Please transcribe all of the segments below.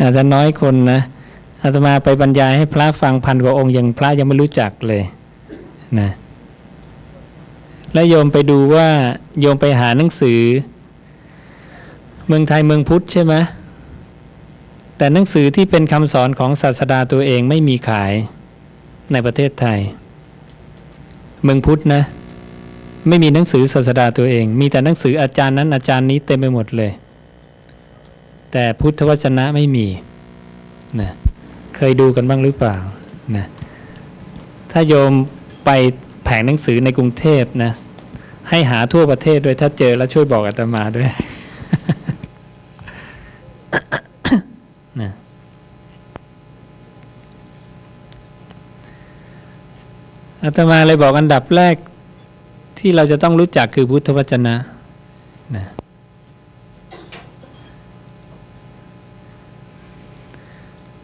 อาจจะน้อยคนนะอาตมาไปบรรยายให้พระฟังพันกว่าองค์ยังพระยังไม่รู้จักเลยนะแล้วโยมไปดูว่าโยมไปหาหนังสือ เมืองไทยเมืองพุทธใช่ไหมแต่หนังสือที่เป็นคำสอนของศาสดาตัวเองไม่มีขายในประเทศไทย เมืองพุทธนะ ไม่มีหนังสือศาสดาตัวเอง มีแต่หนังสืออาจารย์นั้นอาจารย์นี้เต็มไปหมดเลย แต่พุทธวจนะไม่มีนะเคยดูกันบ้างหรือเปล่านะถ้าโยมไปแผงหนังสือในกรุงเทพนะให้หาทั่วประเทศด้วยถ้าเจอแล้วช่วยบอกอาตมาด้วยนะอาตมาเลยบอกอันดับแรกที่เราจะต้องรู้จักคือพุทธวจนะนะ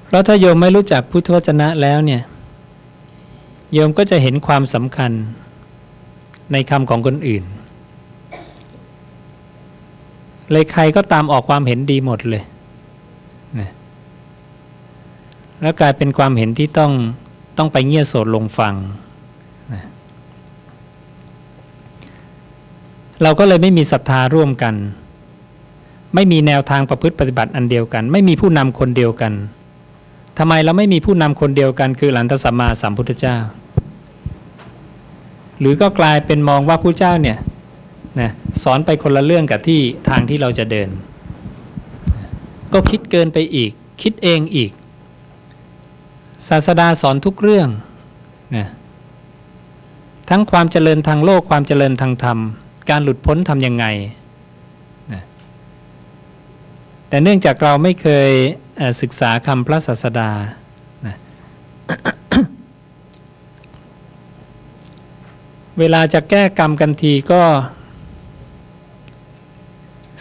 เพราะถ้าโยมไม่รู้จักพุทธวจนะแล้วเนี่ย โยมก็จะเห็นความสำคัญในคำของคนอื่น เลยใครก็ตามออกความเห็นดีหมดเลยนะแล้วกลายเป็นความเห็นที่ต้องต้องไปเงี่ยโสดลงฟังนะเราก็เลยไม่มีศรัทธาร่วมกัน ไม่มีแนวทางประพฤติปฏิบัติอันเดียวกัน ไม่มีผู้นำคนเดียวกัน ทำไมเราไม่มีผู้นำคนเดียวกัน คือหลันตสัมมาสัมพุทธเจ้า หรือก็กลายเป็นมองว่าผู้เจ้าเนี่ยนะสอนไปคนละเรื่องกับที่ทางที่เราจะเดิน ก็คิดเกินไปอีก คิดเองอีก ศาสดาสอนทุกเรื่องนะทั้งความเจริญทางโลกความเจริญทางธรรม การหลุดพ้นทำยังไง แต่เนื่องจากเราไม่เคยศึกษาคำพระศาสดานะเวลาจะแก้กรรมกันทีก็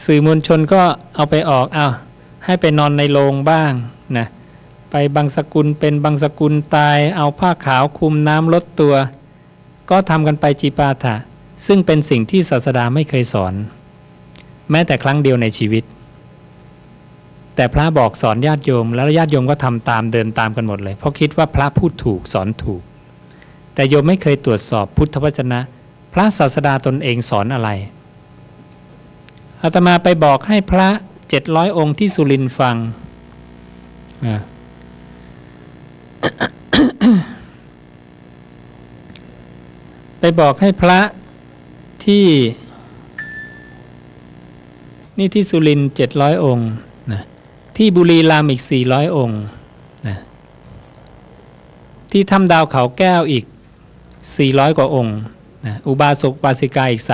สื่อมวลชนก็เอาไปออกเอาให้ไปนอนในโรงบ้างนะไปบางสกุลเป็นบางสกุลตาย เอาผ้าขาวคุมน้ำลดตัว ก็ทำกันไปจีปาถะ ซึ่งเป็นสิ่งที่ศาสดาไม่เคยสอน แม้แต่ครั้งเดียวในชีวิต แต่พระบอกสอนญาติโยม แล้วญาติโยมก็ทำตามเดินตามกันหมดเลย เพราะคิดว่าพระพูดถูกสอนถูก แต่โยมไม่เคยตรวจสอบพุทธวจนะ พระศาสดาตนเองสอนอะไรอาตมาไปบอกให้พระเจ็ดร้อยองค์ที่สุรินฟังไปบอกให้พระที่ นี่ที่สุรินเจ็ดร้อยองค์ ที่บุรีรามอีก 400 องค์นะที่ถ้ำดาวเขาแก้วอีก 400 กว่าองค์นะอุบาสกบาสิกาอีก 3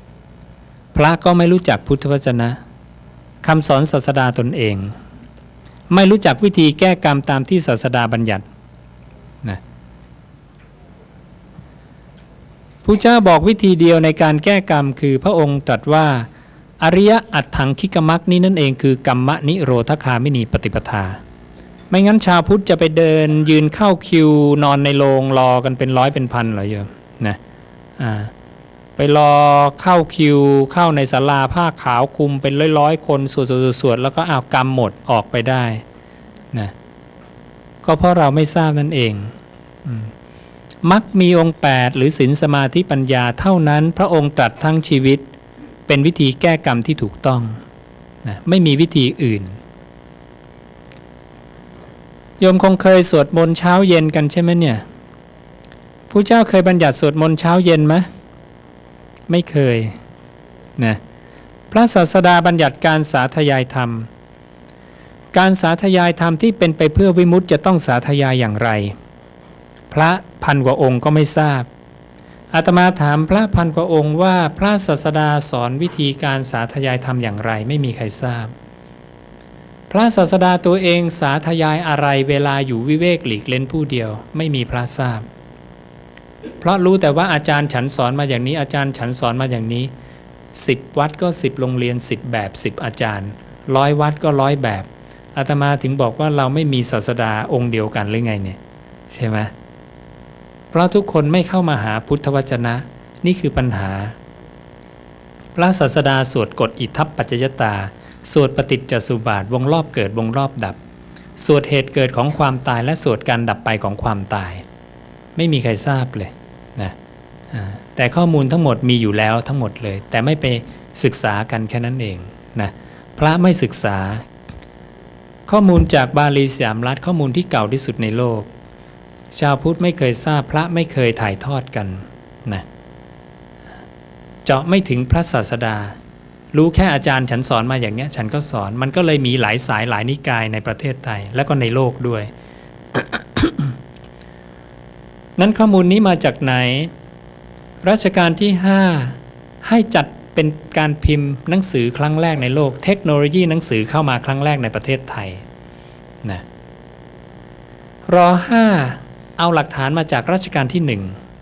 400 พระก็ไม่รู้จักพุทธวจนะคำสอนศาสดาตนเอง ไม่รู้จักวิธีแก้กรรมตามที่ศาสดาบัญญัตินะผู้เจ้าบอกวิธีเดียวในการแก้กรรมคือพระองค์ตรัสว่า อริยอัตถังคิกมักนี้นั่นเองคือกรรมนิโรธคาไม่นีปฏิปทา ไม่งั้นชาวพุทธจะไปเดินยืนเข้าคิวนอนในโรงรอกันเป็นร้อยเป็นพันเหรอโยมนะอ่าไปรอเข้าคิวเข้าในศาลาผ้าขาวคุมเป็นร้อยๆ คนสวดสวดแล้วก็เอากรรมหมดออกไปได้นะก็เพราะเราไม่ทราบนั่นเองมักมีองค์ 8 หรือศีลสมาธิปัญญาเท่านั้นพระองค์ตรัสทั้งชีวิต เป็นวิธีแก้กรรมที่ถูกต้องนะไม่มีวิธีอื่น โยมคงเคยสวดมนต์เช้าเย็นกันใช่ไหมเนี่ยผู้เจ้าเคยบัญญัติสวดมนต์เช้าเย็นไหมไม่เคยนะพระศาสดาบัญญัติการสาธยายธรรม การสาธยายธรรมที่เป็นไปเพื่อวิมุตติจะต้องสาธยายอย่างไร พระพันกว่าองค์ก็ไม่ทราบ อาตมาถามพระพันกว่าองค์ว่าพระศาสดาสอนวิธีการสาธยายธรรมอย่างไรไม่มีใครทราบ พระศาสดาตัวเองสาธยายอะไรเวลาอยู่วิเวกหลีกเล่นผู้เดียว ไม่มีพระทราบ เพราะรู้แต่ว่าอาจารย์ฉันสอนมาอย่างนี้อาจารย์ฉันสอนมาอย่างนี้สิบวัดก็สิบโรงเรียนสิบแบบสิบอาจารย์ร้อยวัดก็ร้อยแบบอาตมาถึงบอกว่าเราไม่มีศาสดาองค์เดียวกันหรือไงเนี่ยใช่ไหม เพราะทุกคนไม่เข้ามาหาพุทธวจนะ นี่คือปัญหา พระศาสดาสวดกฎอิทัปปัจจยตา สวดปฏิจจสุบาทวงรอบเกิดวงรอบดับ สวดเหตุเกิดของความตายและสวดการดับไปของความตาย ไม่มีใครทราบเลยนะแต่ข้อมูลทั้งหมดมีอยู่แล้วทั้งหมดเลย แต่ไม่ไปศึกษากันแค่นั้นเองนะพระไม่ศึกษา ข้อมูลจากบาลีสยามรัฐข้อมูลที่เก่าที่สุดในโลก ชาวพุทธไม่เคยทราบพระไม่เคยถ่ายทอดกันนะเจาะไม่ถึงพระศาสดา รู้แค่อาจารย์ฉันสอนมาอย่างเนี้ย ฉันก็สอนมันก็เลยมีหลายสายหลายนิกายในประเทศไทย และก็ในโลกด้วย นั้นข้อมูลนี้มาจากไหน รัชกาลที่ 5 ให้จัดเป็นการพิมพ์หนังสือครั้งแรกในโลก เทคโนโลยีหนังสือเข้ามาครั้งแรกในประเทศไทยนะรอ5 เอาหลักฐานมาจากรัชกาลที่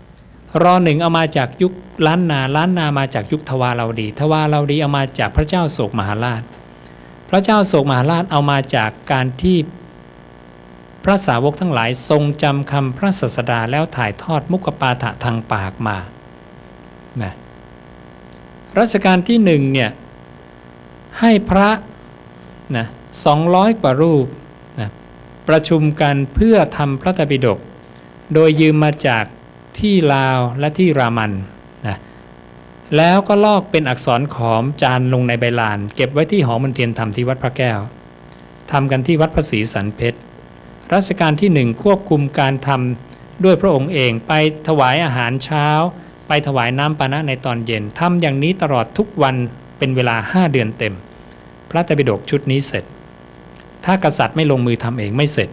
1รอหนึ่งเอามาจากยุคล้านนาล้านนามาจากยุคทวาราวดี ทวาราวดีเอามาจากพระเจ้าโศกมหาราช พระเจ้าโศกมหาราชเอามาจากการที่พระสาวกทั้งหลายทรงจำคำพระศาสดาแล้วถ่ายทอดมุกปาฐะทางปากมานะรัชกาลที่หนึ่งเนี่ยให้พระนะสองร้อยกว่ารูปนะประชุมกันเพื่อทำพระตรปิฎก โดยยืมมาจากที่ลาวและที่รามันนะแล้วก็ลอกเป็นอักษรขอมจานลงในใบลาน เก็บไว้ที่หอมนเทียนธรรมที่วัดพระแก้วทำกันที่วัดพระศรีสันเพชรรัชกาลที่หนึ่งควบคุมการทำด้วยพระองค์เองไปถวายอาหารเช้า ไปถวายน้ำปานะในตอนเย็นทำอย่างนี้ตลอดทุกวันเป็นเวลา5เดือนเต็ม พระตรปิฎกชุดนี้เสร็จ ถ้ากษัตริย์ไม่ลงมือทำเองไม่เสร็จ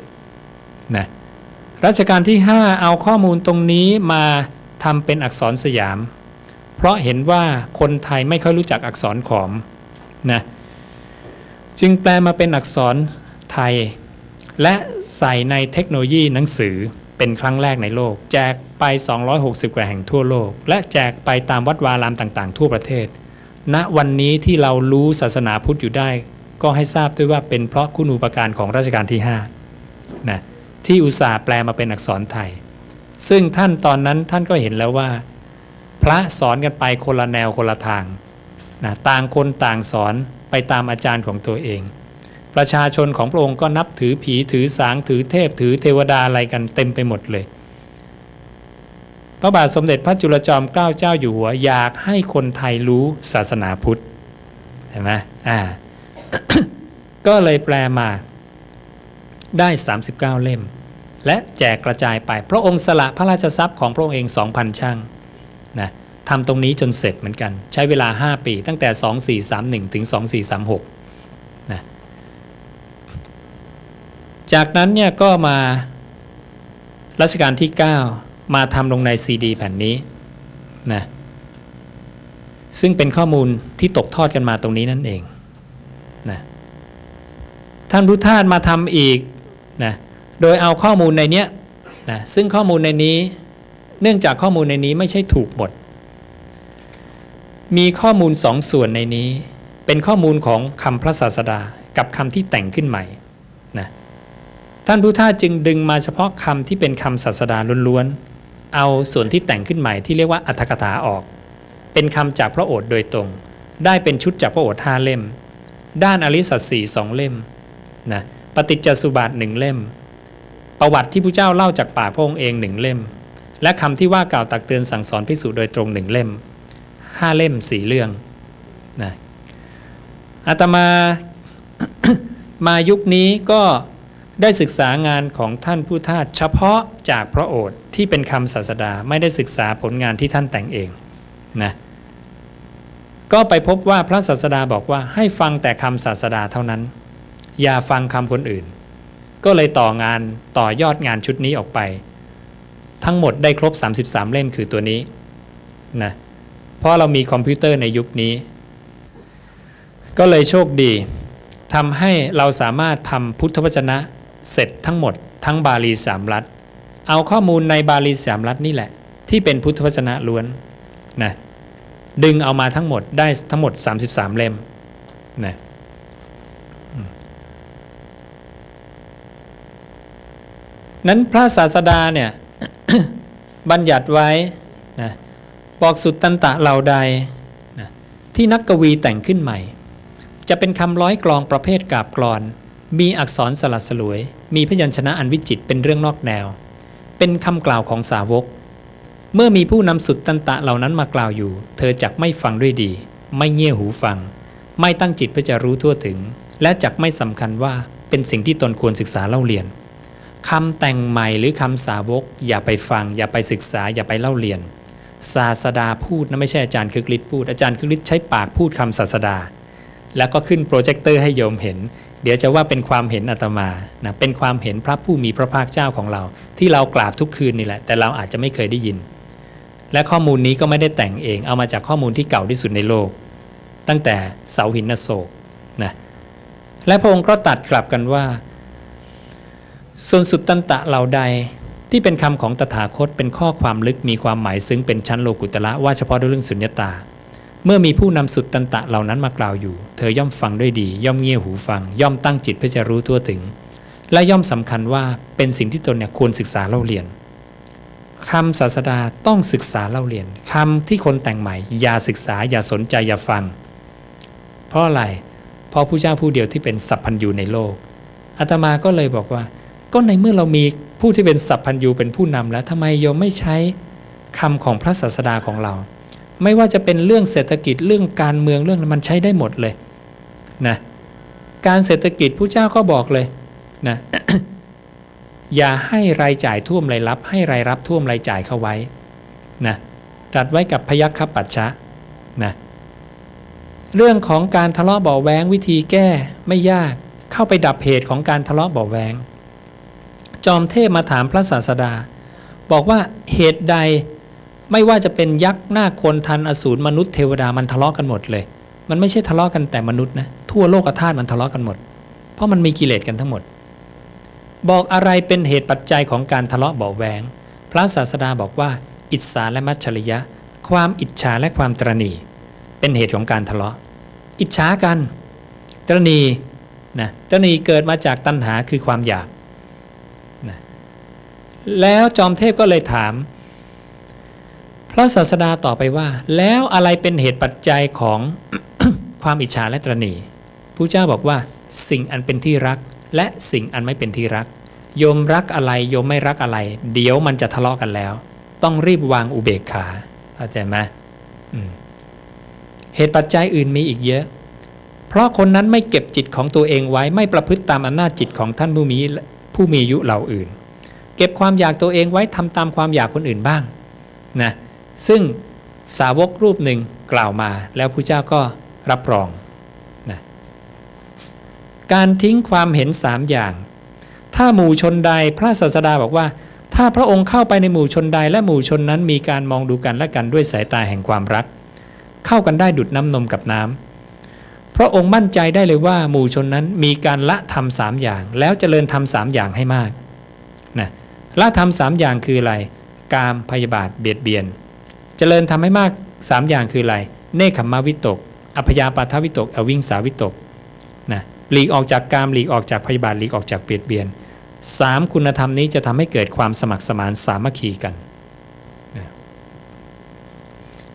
นะ รัชกาลที่ 5 เอาข้อมูลตรงนี้มาทำเป็นอักษรสยาม เพราะเห็นว่าคนไทยไม่ค่อยรู้จักอักษรขอมนะจึงแปลมาเป็นอักษรไทย และใส่ในเทคโนโลยีหนังสือเป็นครั้งแรกในโลก แจกไป 260 กว่าแห่งทั่วโลก และแจกไปตามวัดวารามต่างๆ ทั่วประเทศณวันนี้ที่เรารู้ศาสนาพุทธอยู่ได้ ก็ให้ทราบด้วยว่าเป็นเพราะคุณูปการของรัชกาลที่5นะ ที่อุตส่าห์แปลมาเป็นอักษรไทย ซึ่งท่านตอนนั้นท่านก็เห็นแล้วว่า พระสอนกันไปคนละแนวคนละทางนะต่างคนต่างสอนไปตามอาจารย์ของตัวเอง ประชาชนของพระองค์ก็นับถือผีถือสางถือเทพถือเทวดาอะไรกันเต็มไปหมดเลย พระบาทสมเด็จพระจุลจอมเกล้าเจ้าอยู่หัวอยากให้คนไทยรู้ศาสนาพุทธเห็นไหมอ่าก็เลยแปลมาได้ 39 เล่ม และแจกกระจายไป พระองค์สละพระราชทรัพย์ของพระองค์เอง 2,000 ช่างนะทำตรงนี้จนเสร็จเหมือนกัน ใช้เวลา 5 ปี ตั้งแต่ 2431 ถึง 2436นะจากนั้นเนี่ยก็มารัชกาลที่ 9 มาทำลงในซีดีแผ่นนี้นะซึ่งเป็นข้อมูลที่ตกทอดกันมาตรงนี้นั่นเองนะท่านพุทธาสมาทำอีกนะ โดยเอาข้อมูลในเนี้ยนะซึ่งข้อมูลในนี้ เนื่องจากข้อมูลในนี้ไม่ใช่ถูกหมด มีข้อมูลสองส่วนในนี้ เป็นข้อมูลของคำพระศาสดากับคำที่แต่งขึ้นใหม่นะท่านพุทธาจึงดึงมาเฉพาะคำที่เป็นคำศาสดาล้วนๆ เอาส่วนที่แต่งขึ้นใหม่ที่เรียกว่าอัตถกถาออก เป็นคำจากพระโอษฐ์โดยตรง ได้เป็นชุดจากพระโอษฐ์ห้าเล่ม ด้านอริสัตสีสองเล่มนะปฏิจจสุบาทหนึ่งเล่ม ประวัติที่พระเจ้าเล่าจากปากพระองค์เองหนึ่งเล่ม และคำที่ว่ากล่าวตักเตือนสั่งสอนพิสูจน์โดยตรงหนึ่งเล่มห้าเล่มสี่เรื่องนะอาตมามายุคนี้ก็ได้ศึกษางานของท่านผู้ทาสเฉพาะจากพระโอษฐ์ที่เป็นคำศาสดาไม่ได้ศึกษาผลงานที่ท่านแต่งเองนะก็ไปพบว่าพระศาสดาบอกว่าให้ฟังแต่คำศาสดาเท่านั้น อย่าฟังคำคนอื่น ก็เลยต่องานต่อยอดงานชุดนี้ออกไป ทั้งหมดได้ครบ 33 เล่มคือตัวนี้นะเพราะเรามีคอมพิวเตอร์ในยุคนี้ ก็เลยโชคดีทำให้เราสามารถทำพุทธวจนะเสร็จทั้งหมด ทั้งบาลีสามรัฐ เอาข้อมูลในบาลีสามรัฐนี่แหละ ที่เป็นพุทธวจนะล้วนนะดึงเอามาทั้งหมดได้ทั้งหมด 33 เล่มนะ นั้นพระศาสดาเนี่ยบัญญัติไว้นะบอกสุดตันตะเหล่าใดนะที่นักกวีแต่งขึ้นใหม่ จะเป็นคำร้อยกลองประเภทกาบกรอน มีอักษรสลัดสลวย มีพยัญชนะอันวิจิตรเป็นเรื่องนอกแนว เป็นคำกล่าวของสาวก เมื่อมีผู้นำสุดตันตะเหล่านั้นมากล่าวอยู่ เธอจักไม่ฟังด้วยดี ไม่เงี่ยหูฟัง ไม่ตั้งจิตเพื่อจะรู้ทั่วถึง และจักไม่สำคัญว่าเป็นสิ่งที่ตนควรศึกษาเล่าเรียน คำแต่งใหม่หรือคำสาวก อย่าไปฟัง อย่าไปศึกษา อย่าไปเล่าเรียน ศาสดาพูดนะไม่ใช่อาจารย์คึกฤทธิ์พูดอาจารย์คึกฤทธิ์ใช้ปากพูดคำศาสดา แล้วก็ขึ้นโปรเจคเตอร์ให้โยมเห็น เดี๋ยวจะว่าเป็นความเห็นอาตมานะเป็นความเห็นพระผู้มีพระภาคเจ้าของเรา ที่เรากราบทุกคืนนี่แหละ แต่เราอาจจะไม่เคยได้ยิน และข้อมูลนี้ก็ไม่ได้แต่งเองเอามาจากข้อมูลที่เก่าที่สุดในโลก ตั้งแต่เสาหินโศกนะและพระองค์ก็ตัดกลับกันว่า ส่วนสุดตันตะเหล่าใดที่เป็นคำของตถาคตเป็นข้อความลึกมีความหมายซึ้งเป็นชั้นโลกุตละว่าเฉพาะด้วยเรื่องสุญญตา เมื่อมีผู้นำสุดตันตะเหล่านั้นมากล่าวอยู่ เธอย่อมฟังด้วยดี ย่อมเงี่ยหูฟัง ย่อมตั้งจิตเพื่อจะรู้ทั่วถึง และย่อมสำคัญว่าเป็นสิ่งที่ตนเนี่ยควรศึกษาเล่าเรียนคำศาสดาต้องศึกษาเล่าเรียนคำที่คนแต่งใหม่ อย่าศึกษาอย่าสนใจอย่าฟัง เพราะอะไรเพราะผู้เจ้าผู้เดียวที่เป็นสัพพัญญูในโลกอาตมาก็เลยบอกว่า ก็ในเมื่อเรามีผู้ที่เป็นสัพพัญญูเป็นผู้นำแล้วทำไมโยมไม่ใช้คำของพระศาสดาของเรา ไม่ว่าจะเป็นเรื่องเศรษฐกิจเรื่องการเมืองเรื่องมันใช้ได้หมดเลยนะการเศรษฐกิจผู้เจ้าก็บอกเลยนะอย่าให้รายจ่ายท่วมรายรับ ให้รายรับท่วมรายจ่ายเข้าไว้นะตัดไว้กับพยัคฆปัจฉะนะเรื่องของการทะเลาะเบาแวงวิธีแก้ไม่ยากเข้าไปดับเหตุของการทะเลาะเบาแวง จอมเทพมาถามพระศาสดา บอกว่าเหตุใดไม่ว่าจะเป็นยักษ์หน้าคนทันอสูรมนุษย์เทวดามันทะเลาะกันหมดเลย มันไม่ใช่ทะเลาะกันแต่มนุษย์นะทั่วโลกธาตุมันทะเลาะกันหมด เพราะมันมีกิเลสกันทั้งหมด บอกอะไรเป็นเหตุปัจจัยของการทะเลาะเบาแวง พระศาสดาบอกว่า อิจฉาและมัจฉริยะ ความอิจฉาและความตรณีเป็นเหตุของการทะเลาะ อิจฉากัน ตรณีนะตรณีเกิดมาจากตัณหาคือความอยาก แล้วจอมเทพก็เลยถาม พระศาสดาต่อไปว่า แล้วอะไรเป็นเหตุปัจจัยของความอิจฉาและตรณีผู้เจ้าบอกว่า สิ่งอันเป็นที่รัก และสิ่งอันไม่เป็นที่รัก โยมรักอะไรโยมไม่รักอะไร เดี๋ยวมันจะทะเลาะกันแล้ว ต้องรีบวางอุเบกขาเข้าใจไหมเหตุปัจจัยอื่นมีอีกเยอะ เพราะคนนั้นไม่เก็บจิตของตัวเองไว้ไม่ประพฤติตามอำนาจจิตของท่านผู้มีผู้มีอายุเหล่าอื่น เก็บความอยากตัวเองไว้ทำตามความอยากคนอื่นบ้างนะซึ่งสาวกรูปหนึ่งกล่าวมาแล้วพระเจ้าก็รับรองนะการทิ้งความเห็นสามอย่าง ถ้าหมู่ชนใดพระศาสดาบอกว่า ถ้าพระองค์เข้าไปในหมู่ชนใดและหมู่ชนนั้นมีการมองดูกันและกันด้วยสายตาแห่งความรัก เข้ากันได้ดุดน้ำนมกับน้ำพระองค์มั่นใจได้เลยว่าหมู่ชนนั้นมีการละทำสามอย่าง แล้วเจริญทำสามอย่างให้มากนะ ละทำสามอย่างคืออะไร กามพยาบาทเบียดเบียน เจริญทำให้มาก3อย่างคืออะไร เนคขมมาวิตก อัพยาปาทวิตก อวิงสาวิตกนะหลีกออกจากกามหลีกออกจากพยาบาทหลีกออกจากเบียดเบียนสามคุณธรรมนี้จะทำให้เกิดความสมัครสมานสามัคคีกันนะ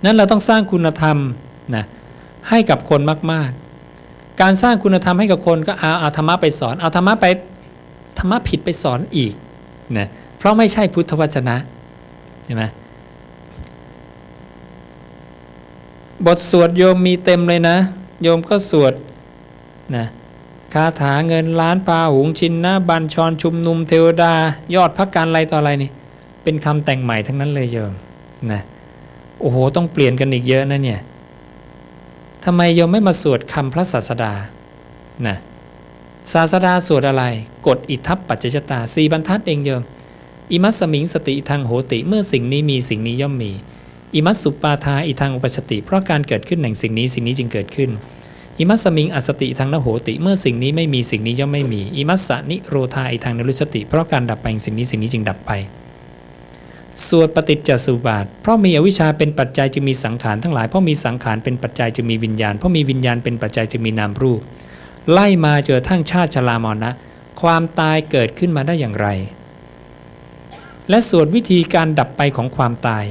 นั้นเราต้องสร้างคุณธรรมนะให้กับคนมาก ๆ การสร้างคุณธรรมให้กับคนก็เอาเอาธรรมะไปสอน เอาธรรมะไปธรรมะผิดไปสอนอีกนะ เพราะไม่ใช่พุทธวจนะใช่ไหมบทสวดโยมมีเต็มเลยนะ โยมก็สวดนะคาถาเงินล้านปาหุงชินนะบัญชรชุมนุมเทวดา ยอดพักการอะไรต่ออะไรนี่ เป็นคำแต่งใหม่ทั้งนั้นเลยโยมนะโอ้โห ต้องเปลี่ยนกันอีกเยอะนะเนี่ยทำไมโยมไม่มาสวดคำพระศาสดานะศาสดาสวดอะไรกดอิทัปปัจจยตาสี่บรรทัดเองโยม อิมัสมิงสติทางโหติเมื่อสิ่งนี้มีสิ่งนี้ย่อมมี อิมัสสุปาทาอิทางอุปสติ เพราะการเกิดขึ้นแห่งสิ่งนี้สิ่งนี้จึงเกิดขึ้น อิมัสมิงอสติทางนโหติเมื่อสิ่งนี้ไม่มีสิ่งนี้ย่อมไม่มี อิมัสสนิโรธาอิทางนรุสติ เพราะการดับไปแห่งสิ่งนี้สิ่งนี้จึงดับไปสวดปฏิจจสุบาท เพราะมีอวิชชาเป็นปัจจัยจึงมีสังขารทั้งหลาย เพราะมีสังขารเป็นปัจจัยจึงมีวิญญาณ เพราะมีวิญญาณเป็นปัจจัยจึงมีนามรูป ไล่มาเจอทั้งชาติชรามรณะ ความตายเกิดขึ้นมาได้อย่างไร และส่วนวิธีการดับไปของความตาย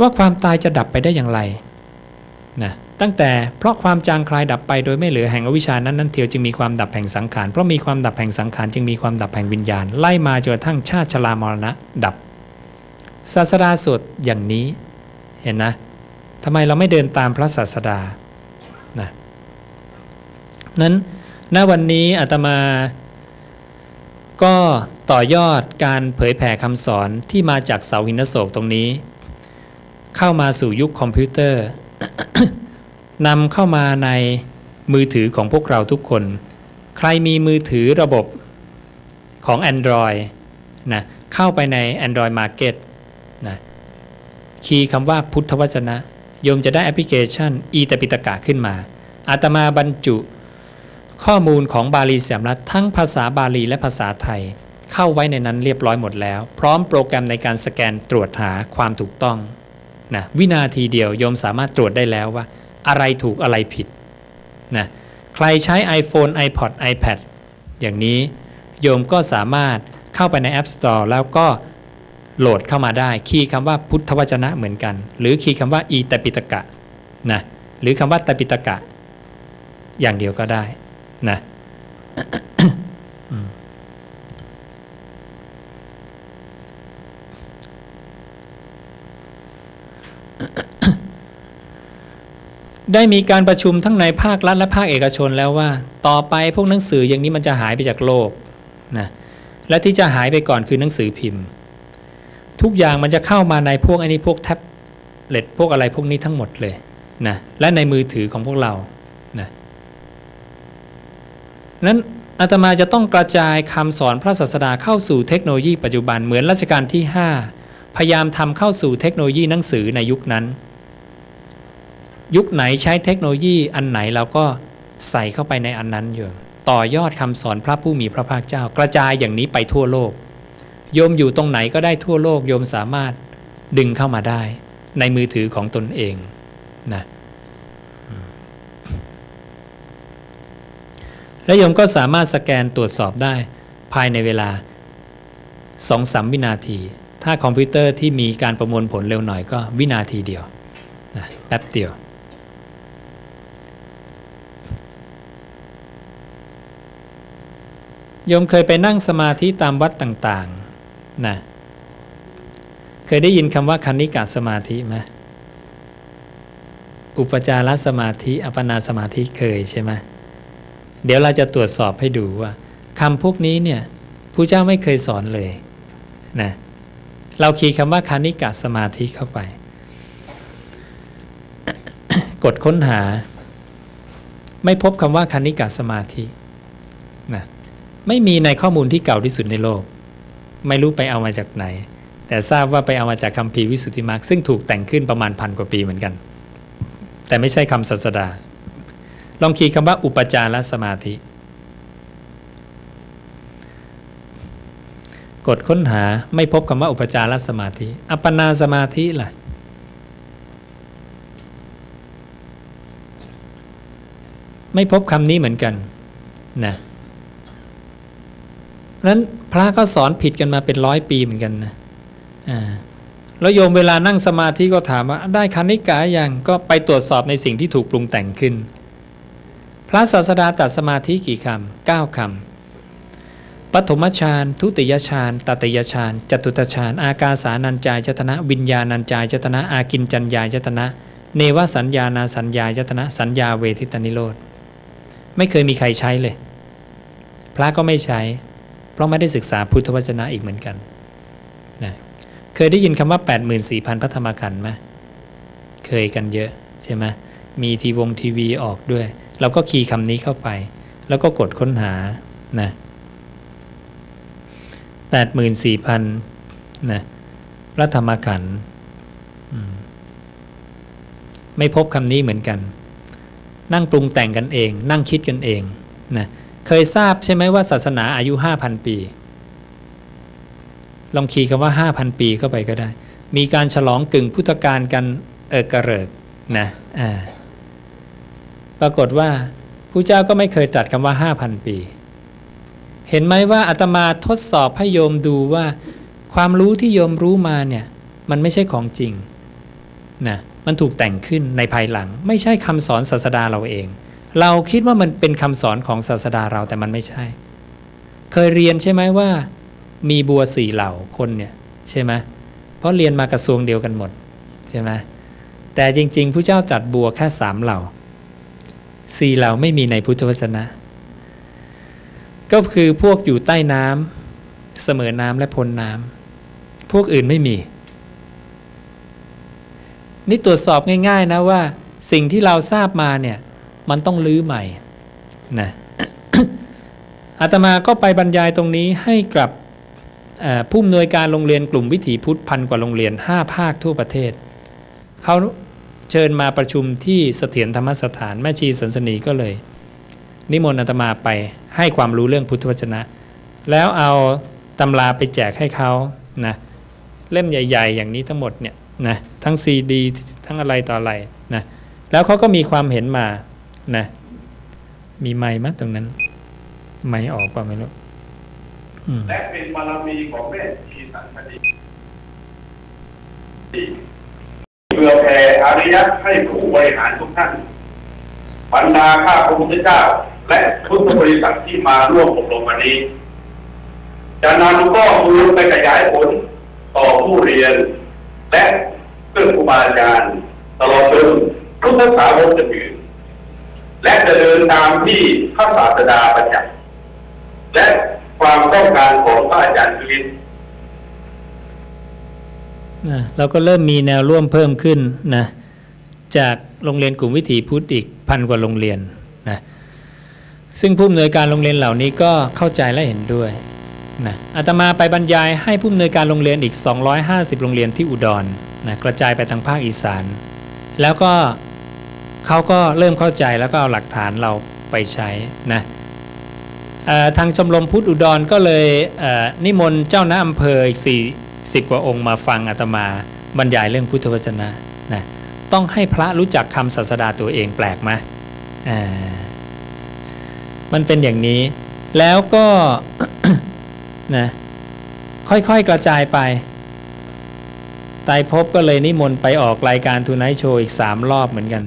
ว่าความตายจะดับไปได้อย่างไรนะตั้งแต่เพราะความจางคลายดับไปโดยไม่เหลือแห่งอวิชานั้นนั้นเทียวจึงมีความดับแห่งสังขารเพราะมีความดับแห่งสังขารจึงมีความดับแห่งวิญญาณ ไล่มาจนกระทั่งชาติชรามรณะ ดับศาสดาสวดอย่างนี้เห็นนะทำไมเราไม่เดินตามพระศาสดานะนั้นณวันนี้อาตมาก็ ต่อยอดการเผยแผ่คำสอนที่มาจากเสาหินโศกตรงนี้ เข้ามาสู่ยุคคอมพิวเตอร์นำเข้ามาในมือถือของพวกเราทุกคน ใครมีมือถือระบบของ Android นะเข้าไปใน Android Market นะคีย์คำว่าพุทธวจนะ โยมจะได้แอปพลิเคชัน อีตปิตกะขึ้นมา อาตมาบรรจุ ข้อมูลของบาลีเสียมรัฐทั้งภาษาบาลีและภาษาไทย เข้าไว้ในนั้นเรียบร้อยหมดแล้ว พร้อมโปรแกรมในการสแกนตรวจหาความถูกต้องนะวินาทีเดียวโยมสามารถตรวจได้แล้วว่า อะไรถูกอะไรผิดนะใครใช้ iPhone iPod iPad อย่างนี้โยมก็สามารถเข้าไปใน App Store แล้วก็โหลดเข้ามาได้ คีย์คำว่าพุทธวจนะเหมือนกัน หรือคีย์คำว่าอีตปิตกะนะหรือคำว่าตปิตกะ อย่างเดียวก็ได้นะ ได้มีการประชุมทั้งในภาครัฐและภาคเอกชนแล้วว่า ต่อไปพวกหนังสืออย่างนี้มันจะหายไปจากโลกนะและที่จะหายไปก่อนคือหนังสือพิมพ์ ทุกอย่างมันจะเข้ามาในพวกอันนี้พวกแท็บเล็ตพวกอะไรพวกนี้ทั้งหมดเลยนะและในมือถือของพวกเรานะนั้นอาตมาจะต้องกระจายคำสอนพระศาสดาเข้าสู่เทคโนโลยีปัจจุบันเหมือนรัชกาลที่ 5 พยายามทำเข้าสู่เทคโนโลยีหนังสือในยุคนั้น ยุคไหนใช้เทคโนโลยีอันไหนเราก็ใส่เข้าไปในอันนั้นอยู่ต่อยอดคำสอนพระผู้มีพระภาคเจ้ากระจายอย่างนี้ไปทั่วโลก โยมอยู่ตรงไหนก็ได้ทั่วโลกโยมสามารถดึงเข้ามาได้ในมือถือของตนเองนะและโยมก็สามารถสแกนตรวจสอบได้ภายในเวลา2อสวินาที ถ้าคอมพิวเตอร์ที่มีการประมวลผลเร็วหน่อยก็วินาทีเดียวนะแป๊บเดียว โยมเคยไปนั่งสมาธิตามวัดต่างๆนะเคยได้ยินคำว่าคณิกาสมาธิไหมอุปจารสมาธิอัปนาสมาธิเคยใช่ไหมเดี๋ยวเราจะตรวจสอบให้ดูว่าคำพวกนี้เนี่ยผู้เจ้าไม่เคยสอนเลยนะ เราคีย์คำว่าคานิกาสมาธิเข้าไป กดค้นหา ไม่พบคำว่าคานิกาสมาธินะไม่มีในข้อมูลที่เก่าที่สุดในโลก ไม่รู้ไปเอามาจากไหน แต่ทราบว่าไปเอามาจากคำพีวิสุทธิมรรคซึ่งถูกแต่งขึ้นประมาณพันกว่าปีเหมือนกัน แต่ไม่ใช่คำศาสดา ลองคีย์คำว่าอุปจารสมาธิ กดค้นหาไม่พบคำว่าอุปจารสมาธิ อัปปนาสมาธิล่ะไม่พบคำนี้เหมือนกันนะนั้นพระก็สอนผิดกันมาเป็นร้อยปีเหมือนกันนะอ่าแล้วโยมเวลานั่งสมาธิก็ถามว่าได้คณิกาอย่างก็ไปตรวจสอบในสิ่งที่ถูกปรุงแต่งขึ้น พระศาสดาตัดสมาธิกี่คำเก้าคำ ปฐมฌานทุติยฌานตติยฌานจตุตฌานอากาสานัญจายจตนะ วิญญาณัญจายจตนะอากินจัญญายจตนะ เนวสัญญานาสัญญายตนะ สัญญาเวทิตานิโรธไม่เคยมีใครใช้เลย พระก็ไม่ใช้ เพราะไม่ได้ศึกษาพุทธวจนะอีกเหมือนกันนะเคยได้ยินคำว่า 84,000พระธรรมขันธ์ไหมเคยกันเยอะใช่ไหมมีทีวงทีวีออกด้วย เราก็คีย์คำนี้เข้าไป แล้วก็กดค้นหานะ แปดหมื่นสี่พันนะรัฐธรรมขันธ์ไม่พบคำนี้เหมือนกัน นั่งปรุงแต่งกันเอง นั่งคิดกันเองนะเคยทราบใช่ไหมว่าศาสนาอายุห้าพันปี ลองคีย์คำว่าห้าพันปีเข้าไปก็ได้ มีการฉลองกึ่งพุทธกาลกันเออกระเริกนะปรากฏว่าผู้เจ้าก็ไม่เคยตรัสคำว่า 5,000 ปี เห็นไหมว่าอาตมาทดสอบให้โยมดูว่า ความรู้ที่โยมรู้มาเนี่ย มันไม่ใช่ของจริงนะมันถูกแต่งขึ้นในภายหลัง ไม่ใช่คำสอนศาสดาเราเอง เราคิดว่ามันเป็นคำสอนของศาสดาเราแต่มันไม่ใช่ เคยเรียนใช่ไหมว่า มีบัวสี่เหล่าคนเนี่ยใช่ไหมเพราะเรียนมากระทรวงเดียวกันหมดใช่ไหมแต่จริง ๆ ผู้เจ้าจัดบัวแค่สามเหล่าสี่เหล่าไม่มีในพุทธวจนะ ก็คือพวกอยู่ใต้น้ำเสมอน้ำและพ้นน้ำพวกอื่นไม่มี นี่ตรวจสอบง่าย ๆ นะว่า สิ่งที่เราทราบมาเนี่ย มันต้องลื้อใหม่นะอาตมาก็ไปบรรยายตรงนี้ให้กับผู้อำนวยการโรงเรียนกลุ่มวิถีพุทธพันกว่าโรงเรียน 5 ภาคทั่วประเทศ เขาเชิญมาประชุมที่เสถียรธรรมสถานแม่ชีสันสนีก็เลย นิมนต์อาตมาไปให้ความรู้เรื่องพุทธวจนะ แล้วเอาตำราไปแจกให้เขานะเล่มใหญ่ ๆ อย่างนี้ทั้งหมดเนี่ยนะทั้งซีดีทั้งอะไรต่ออะไรนะแล้วเขาก็มีความเห็นมานะมีไม้มั้ยตรงนั้น ไม้ออกป่ะไม่รู้และเป็นบารมีของแม่ชีสันคดีเพื่อแผ่อริยะให้ผู้บริหารทุกท่านบรรดาข้าพระพุทธเจ้า และพุทธบริษัทที่มาร่วมอบรมวันนี้จะนำข้อมูลไปขยายผลต่อผู้เรียน และเพื่อนครูบาอาจารย์ตลอดจนพุทธสาวกอื่นและจะเดินตามที่พระศาสดาประจักษ์และความต้องการของพระอาจารย์คริสนะเราก็เริ่มมีแนวร่วมเพิ่มขึ้นนะจากโรงเรียนกลุ่มวิถีพุทธอีกพันกว่าโรงเรียนนะ ซึ่งผู้อำนวยการโรงเรียนเหล่านี้ก็เข้าใจและเห็นด้วยนะอาตมาไปบรรยายให้ผู้อำนวยการโรงเรียนอีก 250 โรงเรียนที่อุดรนะกระจายไปทางภาคอีสาน แล้วก็เขาก็เริ่มเข้าใจแล้วก็เอาหลักฐานเราไปใช้นะทางชมรมพุทธอุดรก็เลยนิมนต์เจ้าหน้าอำเภออีกสี่สิบกว่าองค์มาฟังอาตมาบรรยายเรื่องพุทธวจนะนะต้องให้พระรู้จักคำศาสดาตัวเองแปลกไหม มันเป็นอย่างนี้ แล้วก็นะค่อยๆกระจายไปไตพบก็เลยนิมนต์ไปออกรายการทูไนท์โชว์อีกสามรอบเหมือนกัน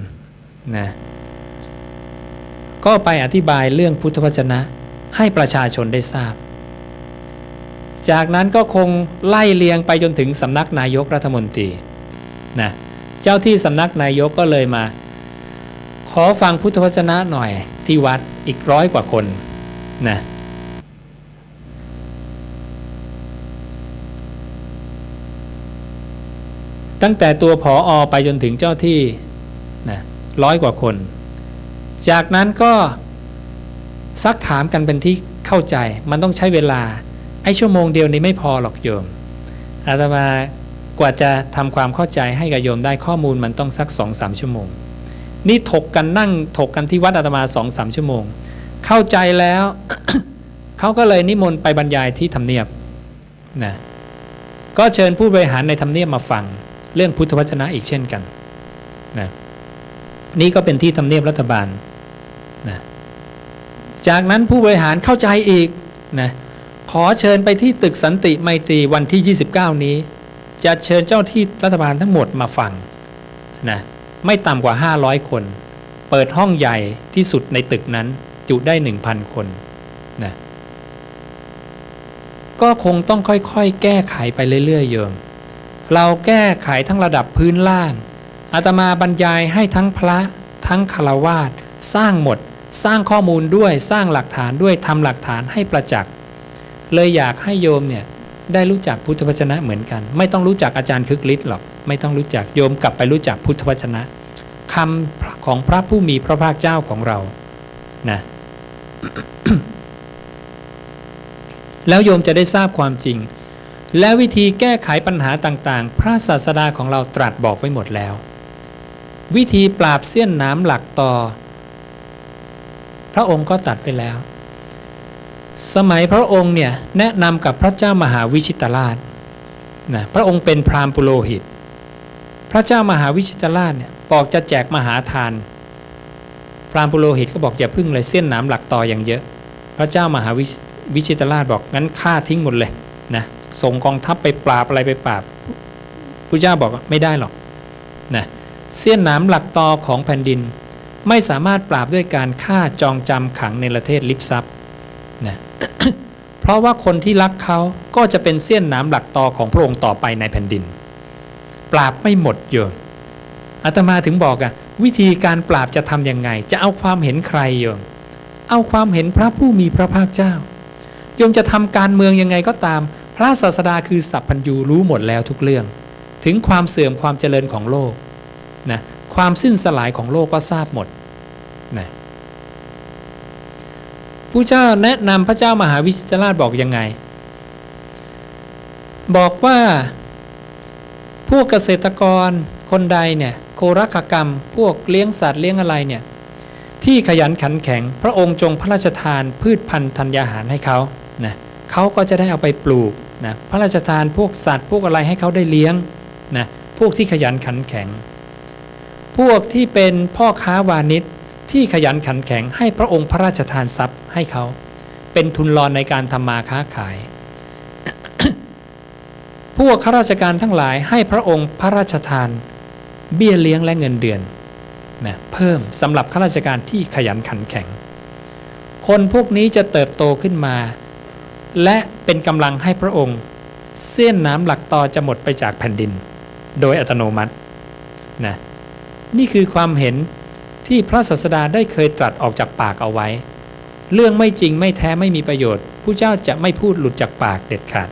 นะก็ไปอธิบายเรื่องพุทธวจนะให้ประชาชนได้ทราบ จากนั้นก็คงไล่เลียงไปจนถึงสำนักนายกรัฐมนตรีนะเจ้าที่สำนักนายกก็เลยมา ขอฟังพุทธวจนะหน่อยที่วัด อีกร้อยกว่าคนนะตั้งแต่ตัวผออไปจนถึงเจ้าที่นะร้อยกว่าคน จากนั้นก็ซักถามกันเป็นที่เข้าใจมันต้องใช้เวลา ไอ้ชั่วโมงเดียวนี้ไม่พอหรอกโยมอาตมากว่าจะทำความเข้าใจให้กับโยมได้ข้อมูลมันต้องสักสองสามชั่วโมง นี่ถกกันนั่งถกกันที่วัดอาตมาสองสามชั่วโมง เข้าใจแล้ว เขาก็เลยนิมนต์ไปบรรยายที่ทำเนียบนะก็เชิญผู้บริหารในทำเนียบมาฟัง เรื่องพุทธวจนะอีกเช่นกันนะนี่ก็เป็นที่ทำเนียบรัฐบาลนะจากนั้นผู้บริหารเข้าใจอีกนะขอเชิญไปที่ตึกสันติไมตรีวันที่ 29 นี้ จะเชิญเจ้าที่รัฐบาลทั้งหมดมาฟังนะ ไม่ต่ำกว่า 500 คน เปิดห้องใหญ่ที่สุดในตึกนั้น จุได้ 1,000 คนนะก็คงต้องค่อยๆ แก้ไขไปเรื่อยๆโยม เราแก้ไขทั้งระดับพื้นล่างอาตมาบรรยายให้ทั้งพระทั้งคารวาสสร้างหมด สร้างข้อมูลด้วยสร้างหลักฐานด้วยทำหลักฐานให้ประจักษ์เลยอยากให้โยมเนี่ยได้รู้จักพุทธวจนะเหมือนกัน ไม่ต้องรู้จักอาจารย์คึกฤทธิ์หรอก ไม่ต้องรู้จักโยมกลับไปรู้จักพุทธวจนะคำของพระผู้มีพระภาคเจ้าของเรานะแล้วโยมจะได้ทราบความจริง และวิธีแก้ไขปัญหาต่างๆ พระศาสดาของเราตรัสบอกไว้หมดแล้ว วิธีปราบเสี้ยนน้ำหลักต่อ พระองค์ก็ตัดไปแล้ว สมัยพระองค์เนี่ยแนะนำกับพระเจ้ามหาวิชิตราชนะพระองค์เป็นพราหมณ์ปุโรหิต พระเจ้ามหาวิชิตราชเนี่ยบอกจะแจกมหาทาน พรามปุโรหิตก็บอกอย่าพึ่งเลยเส้นหนามหลักต่ออย่างเยอะ พระเจ้ามหาวิชิตราชบอกงั้นฆ่าทิ้งหมดเลยนะส่งกองทัพไปปราบอะไรไปปราบพระเจ้าบอกไม่ได้หรอกนะเส้นหนามหลักต่อของแผ่นดิน ไม่สามารถปราบด้วยการฆ่าจองจำขังในประเทศลิบซับนะเพราะว่าคนที่รักเขาก็จะเป็นเส้นหนามหลักต่อของพระองค์ต่อไปในแผ่นดิน ปราบไม่หมดโยมอาตมาถึงบอกอะวิธีการปราบจะทำยังไง จะเอาความเห็นใครโยมเอาความเห็นพระผู้มีพระภาคเจ้าโยมจะทำการเมืองยังไงก็ตาม พระศาสดาคือสัพพัญญูรู้หมดแล้วทุกเรื่อง ถึงความเสื่อมความเจริญของโลกนะความสิ้นสลายของโลกก็ทราบหมดนะผู้เจ้าแนะนำพระเจ้ามหาวิชิตราชบอกยังไง บอกว่า พวกเกษตรกรคนใดเนี่ยโครักกรรม พวกเลี้ยงสัตว์เลี้ยงอะไรเนี่ยที่ขยันขันแข็ง พระองค์จงพระราชทานพืชพันธุ์ธัญญาหารให้เขานะเขาก็จะได้เอาไปปลูกนะพระราชทานพวกสัตว์พวกอะไรให้เขาได้เลี้ยงนะพวกที่ขยันขันแข็ง พวกที่เป็นพ่อค้าวานิชที่ขยันขันแข็งให้พระองค์พระราชทานทรัพย์ให้เขา เป็นทุนรอนในการทำมาค้าขาย พวกข้าราชการทั้งหลายให้พระองค์พระราชทาน เบี้ยเลี้ยงและเงินเดือนนะเพิ่มสำหรับข้าราชการที่ขยันขันแข็ง คนพวกนี้จะเติบโตขึ้นมา และเป็นกำลังให้พระองค์ เส้นน้ำหลักต่อจะหมดไปจากแผ่นดิน โดยอัตโนมัตินะนี่คือความเห็นที่พระศาสดาได้เคยตรัสออกจากปากเอาไว้ เรื่องไม่จริงไม่แท้ไม่มีประโยชน์ ผู้เจ้าจะไม่พูดหลุดจากปากเด็ดขาด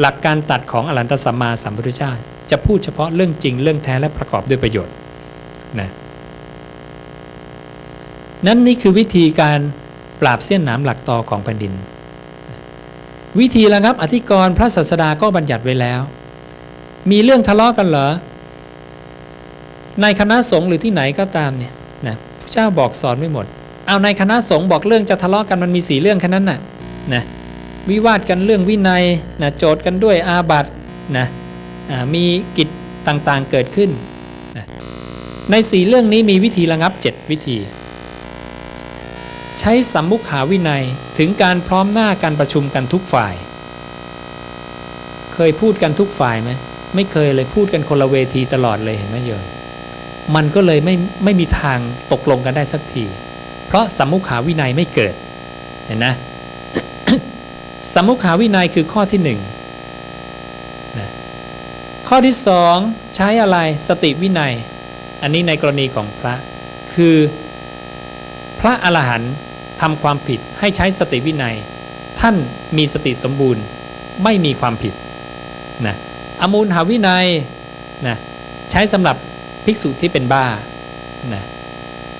หลักการตัดของอรันตสัมมาสัมพุทธเจ้าจะพูดเฉพาะเรื่องจริงเรื่องแท้และประกอบด้วยประโยชน์นะนั่นนี่คือวิธีการปราบเส้นหนามหลักตอของแผ่นดิน วิธีระงับอธิกรณ์พระศาสดาก็บัญญัติไว้แล้ว มีเรื่องทะเลาะกันเหรอ ในคณะสงฆ์หรือที่ไหนก็ตามเนี่ยนะพระเจ้าบอกสอนไม่หมด เอาในคณะสงฆ์บอกเรื่องจะทะเลาะกันมันมีสี่เรื่องแค่นั้นน่ะนะ วิวาทกันเรื่องวินัยนะโจทย์กันด้วยอาบัตนะมีกิจต่างๆเกิดขึ้นนะในสี่เรื่องนี้มีวิธีระงับ 7 วิธี ใช้สัมมุขาวินัยถึงการพร้อมหน้าการประชุมกันทุกฝ่าย เคยพูดกันทุกฝ่ายไหมไม่เคยเลยพูดกันคนละเวทีตลอดเลยเห็นไหมโยมมันก็เลยไม่ไม่มีทางตกลงกันได้สักที เพราะสัมมุขาวินัยไม่เกิดเห็นนะ สัมมุขาวินัยคือข้อที่หนึ่งนะข้อที่สองใช้อะไรสติวินัย อันนี้ในกรณีของพระคือพระอรหันต์ทำความผิดให้ใช้สติวินัย ท่านมีสติสมบูรณ์ไม่มีความผิดนะอมูลหาวินัยนะใช้สำหรับภิกษุที่เป็นบ้านะ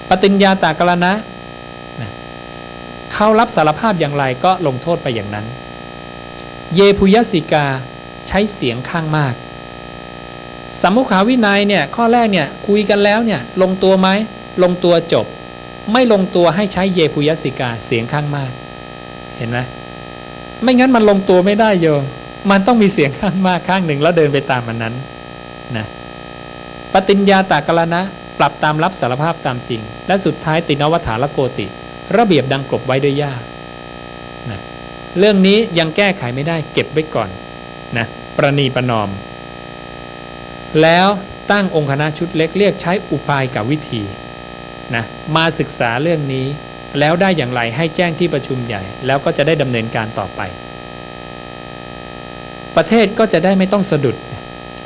ปฏิญญาตากรณะนะ เขารับสารภาพอย่างไรก็ลงโทษไปอย่างนั้น เยพุยสิกาใช้เสียงข้างมากสัมมุขาวินัยเนี่ยข้อแรกเนี่ยคุยกันแล้วเนี่ยลงตัวไหมลงตัวจบ ไม่ลงตัวให้ใช้เยพุยสิกาเสียงข้างมาก เห็นไหมไม่งั้นมันลงตัวไม่ได้โยมมันต้องมีเสียงข้างมากข้างหนึ่งแล้วเดินไปตามมันนั้นนะปฏิญญาตากรณะปรับตามรับสารภาพตามจริง และสุดท้ายตินวัฏฐานโกติ ระเบียบดังกลบไว้ด้วยยากนะเรื่องนี้ยังแก้ไขไม่ได้เก็บไว้ก่อนนะประนีประนอม แล้วตั้งองค์คณะชุดเล็กเรียกใช้อุปายกับวิธีนะมาศึกษาเรื่องนี้แล้วได้อย่างไรให้แจ้งที่ประชุมใหญ่ แล้วก็จะได้ดำเนินการต่อไป ประเทศก็จะได้ไม่ต้องสะดุด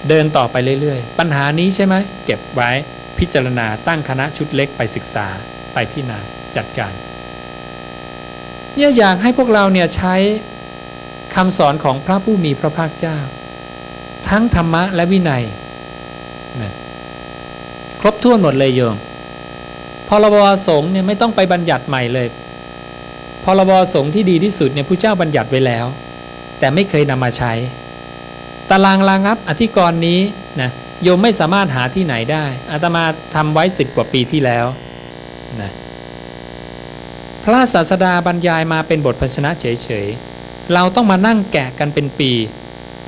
เดินต่อไปเรื่อยๆ ปัญหานี้ใช่ไหมเก็บไว้พิจารณาตั้งคณะชุดเล็กไปศึกษาไปพิจารณาจัดการ เนี่ยอยากให้พวกเราเนี่ยใช้คำสอนของพระผู้มีพระภาคเจ้า ทั้งธรรมะและวินัยนะครบถ้วนหมดเลยโยมพรบสงฆ์เนี่ยไม่ต้องไปบัญญัติใหม่เลยพรบสงฆ์ที่ดีที่สุดเนี่ยผู้เจ้าบัญญัติไว้แล้ว แต่ไม่เคยนำมาใช้ ตารางรางับอธิกรณ์นี้นะโยมไม่สามารถหาที่ไหนได้อาตมาทำไว้สิบกว่าปีที่แล้วนะ พระศาสดาบรรยายมาเป็นบทพชนะเฉยๆ เราต้องมานั่งแกะกันเป็นปี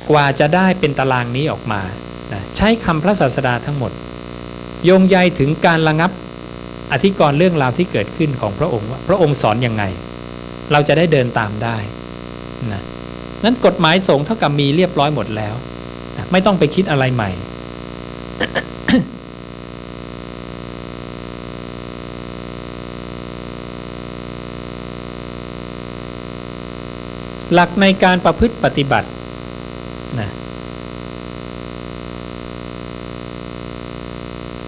กว่าจะได้เป็นตารางนี้ออกมานะใช้คำพระศาสดาทั้งหมด โยงใยถึงการระงับอธิกรณ์เรื่องราวที่เกิดขึ้นของพระองค์ว่าพระองค์สอนยังไง เราจะได้เดินตามได้นะนั้นกฎหมายสงฆ์เท่ากับมีเรียบร้อยหมดแล้วนะไม่ต้องไปคิดอะไรใหม่ หลักในการประพฤติปฏิบัตินะ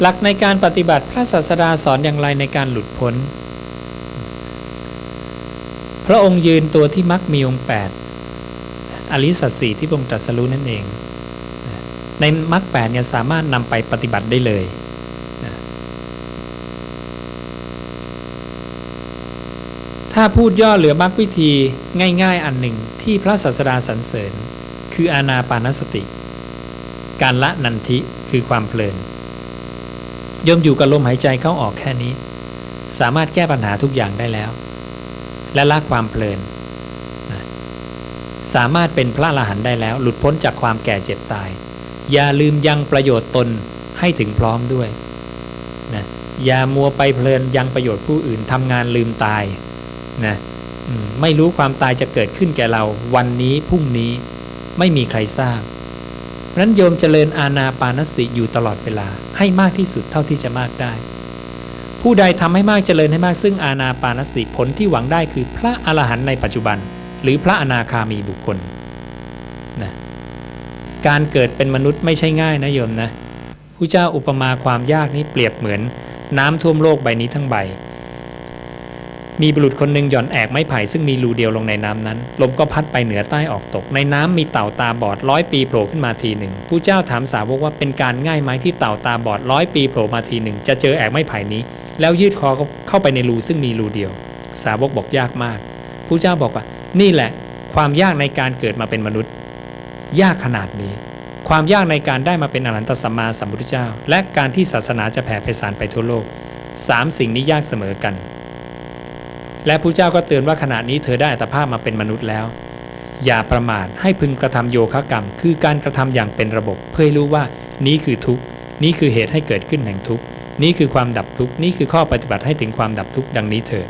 หลักในการปฏิบัติพระศาสดาสอนอย่างไรในการหลุดพ้น พระองค์ยืนตัวที่มักมีองค์แปดอริสัตสีที่พระองค์ตรัสรู้นั่นเอง ในมรรคแปดเนี่ยสามารถนำไปปฏิบัติได้เลย ถ้าพูดย่อเหลือมรรควิธีง่าย ๆ อันหนึ่งที่พระศาสดาสรรเสริญ คืออานาปานสติ การละนันทิคือความเพลินย่อมอยู่กับลมหายใจเข้าออกแค่นี้ สามารถแก้ปัญหาทุกอย่างได้แล้ว และละความเพลินสามารถเป็นพระอรหันต์ได้แล้ว หลุดพ้นจากความแก่เจ็บตาย อย่าลืมยังประโยชน์ตนให้ถึงพร้อมด้วยนะอย่ามัวไปเพลินยังประโยชน์ผู้อื่นทำงานลืมตาย นะไม่รู้ความตายจะเกิดขึ้นแก่เราวันนี้พรุ่งนี้ไม่มีใครทราบเพราะนั้นโยมเจริญอาณาปานสติอยู่ตลอดเวลาให้มากที่สุดเท่าที่จะมากได้ ผู้ใดทำให้มากเจริญให้มากซึ่งอาณาปานสติผลที่หวังได้คือพระอรหันต์ในปัจจุบัน หรือพระอนาคามีบุคคลนะการเกิดเป็นมนุษย์ไม่ใช่ง่ายนะโยมนะผู้เจ้าอุปมาความยากนี้เปรียบเหมือน น้ำท่วมโลกใบนี้ทั้งใบ มีบุรุษคนหนึ่งหย่อนแอกไม้ไผ่ซึ่งมีรูเดียวลงในน้ำนั้น ลมก็พัดไปเหนือใต้ออกตก ในน้ำมีเต่าตาบอดร้อยปีโผล่ขึ้นมาทีหนึ่งผู้เจ้าถามสาวกว่าเป็นการง่ายไหมที่เต่าตาบอดร้อยปีโผล่มาทีหนึ่งจะเจอแอกไม้ไผ่นี้ แล้วยืดคอเข้าไปในรูซึ่งมีรูเดียว สาวกบอกยากมากผู้เจ้าบอกว่า นี่แหละ ความยากในการเกิดมาเป็นมนุษย์ ยากขนาดนี้ ความยากในการได้มาเป็นอรหันตสัมมาสัมพุทธเจ้า และการที่ศาสนาจะแผ่ไพศาลไปทั่วโลกสามสิ่งนี้ยากเสมอกัน และพระเจ้าก็เตือนว่าขณะนี้เธอได้อัตภาพมาเป็นมนุษย์แล้ว อย่าประมาทให้พึงกระทำโยคะกรรม คือการกระทำอย่างเป็นระบบ เพื่อให้รู้ว่านี้คือทุกนี้คือเหตุให้เกิดขึ้นแห่งทุกนี่คือความดับทุกนี่คือข้อปฏิบัติให้ถึงความดับทุกดังนี้เถิด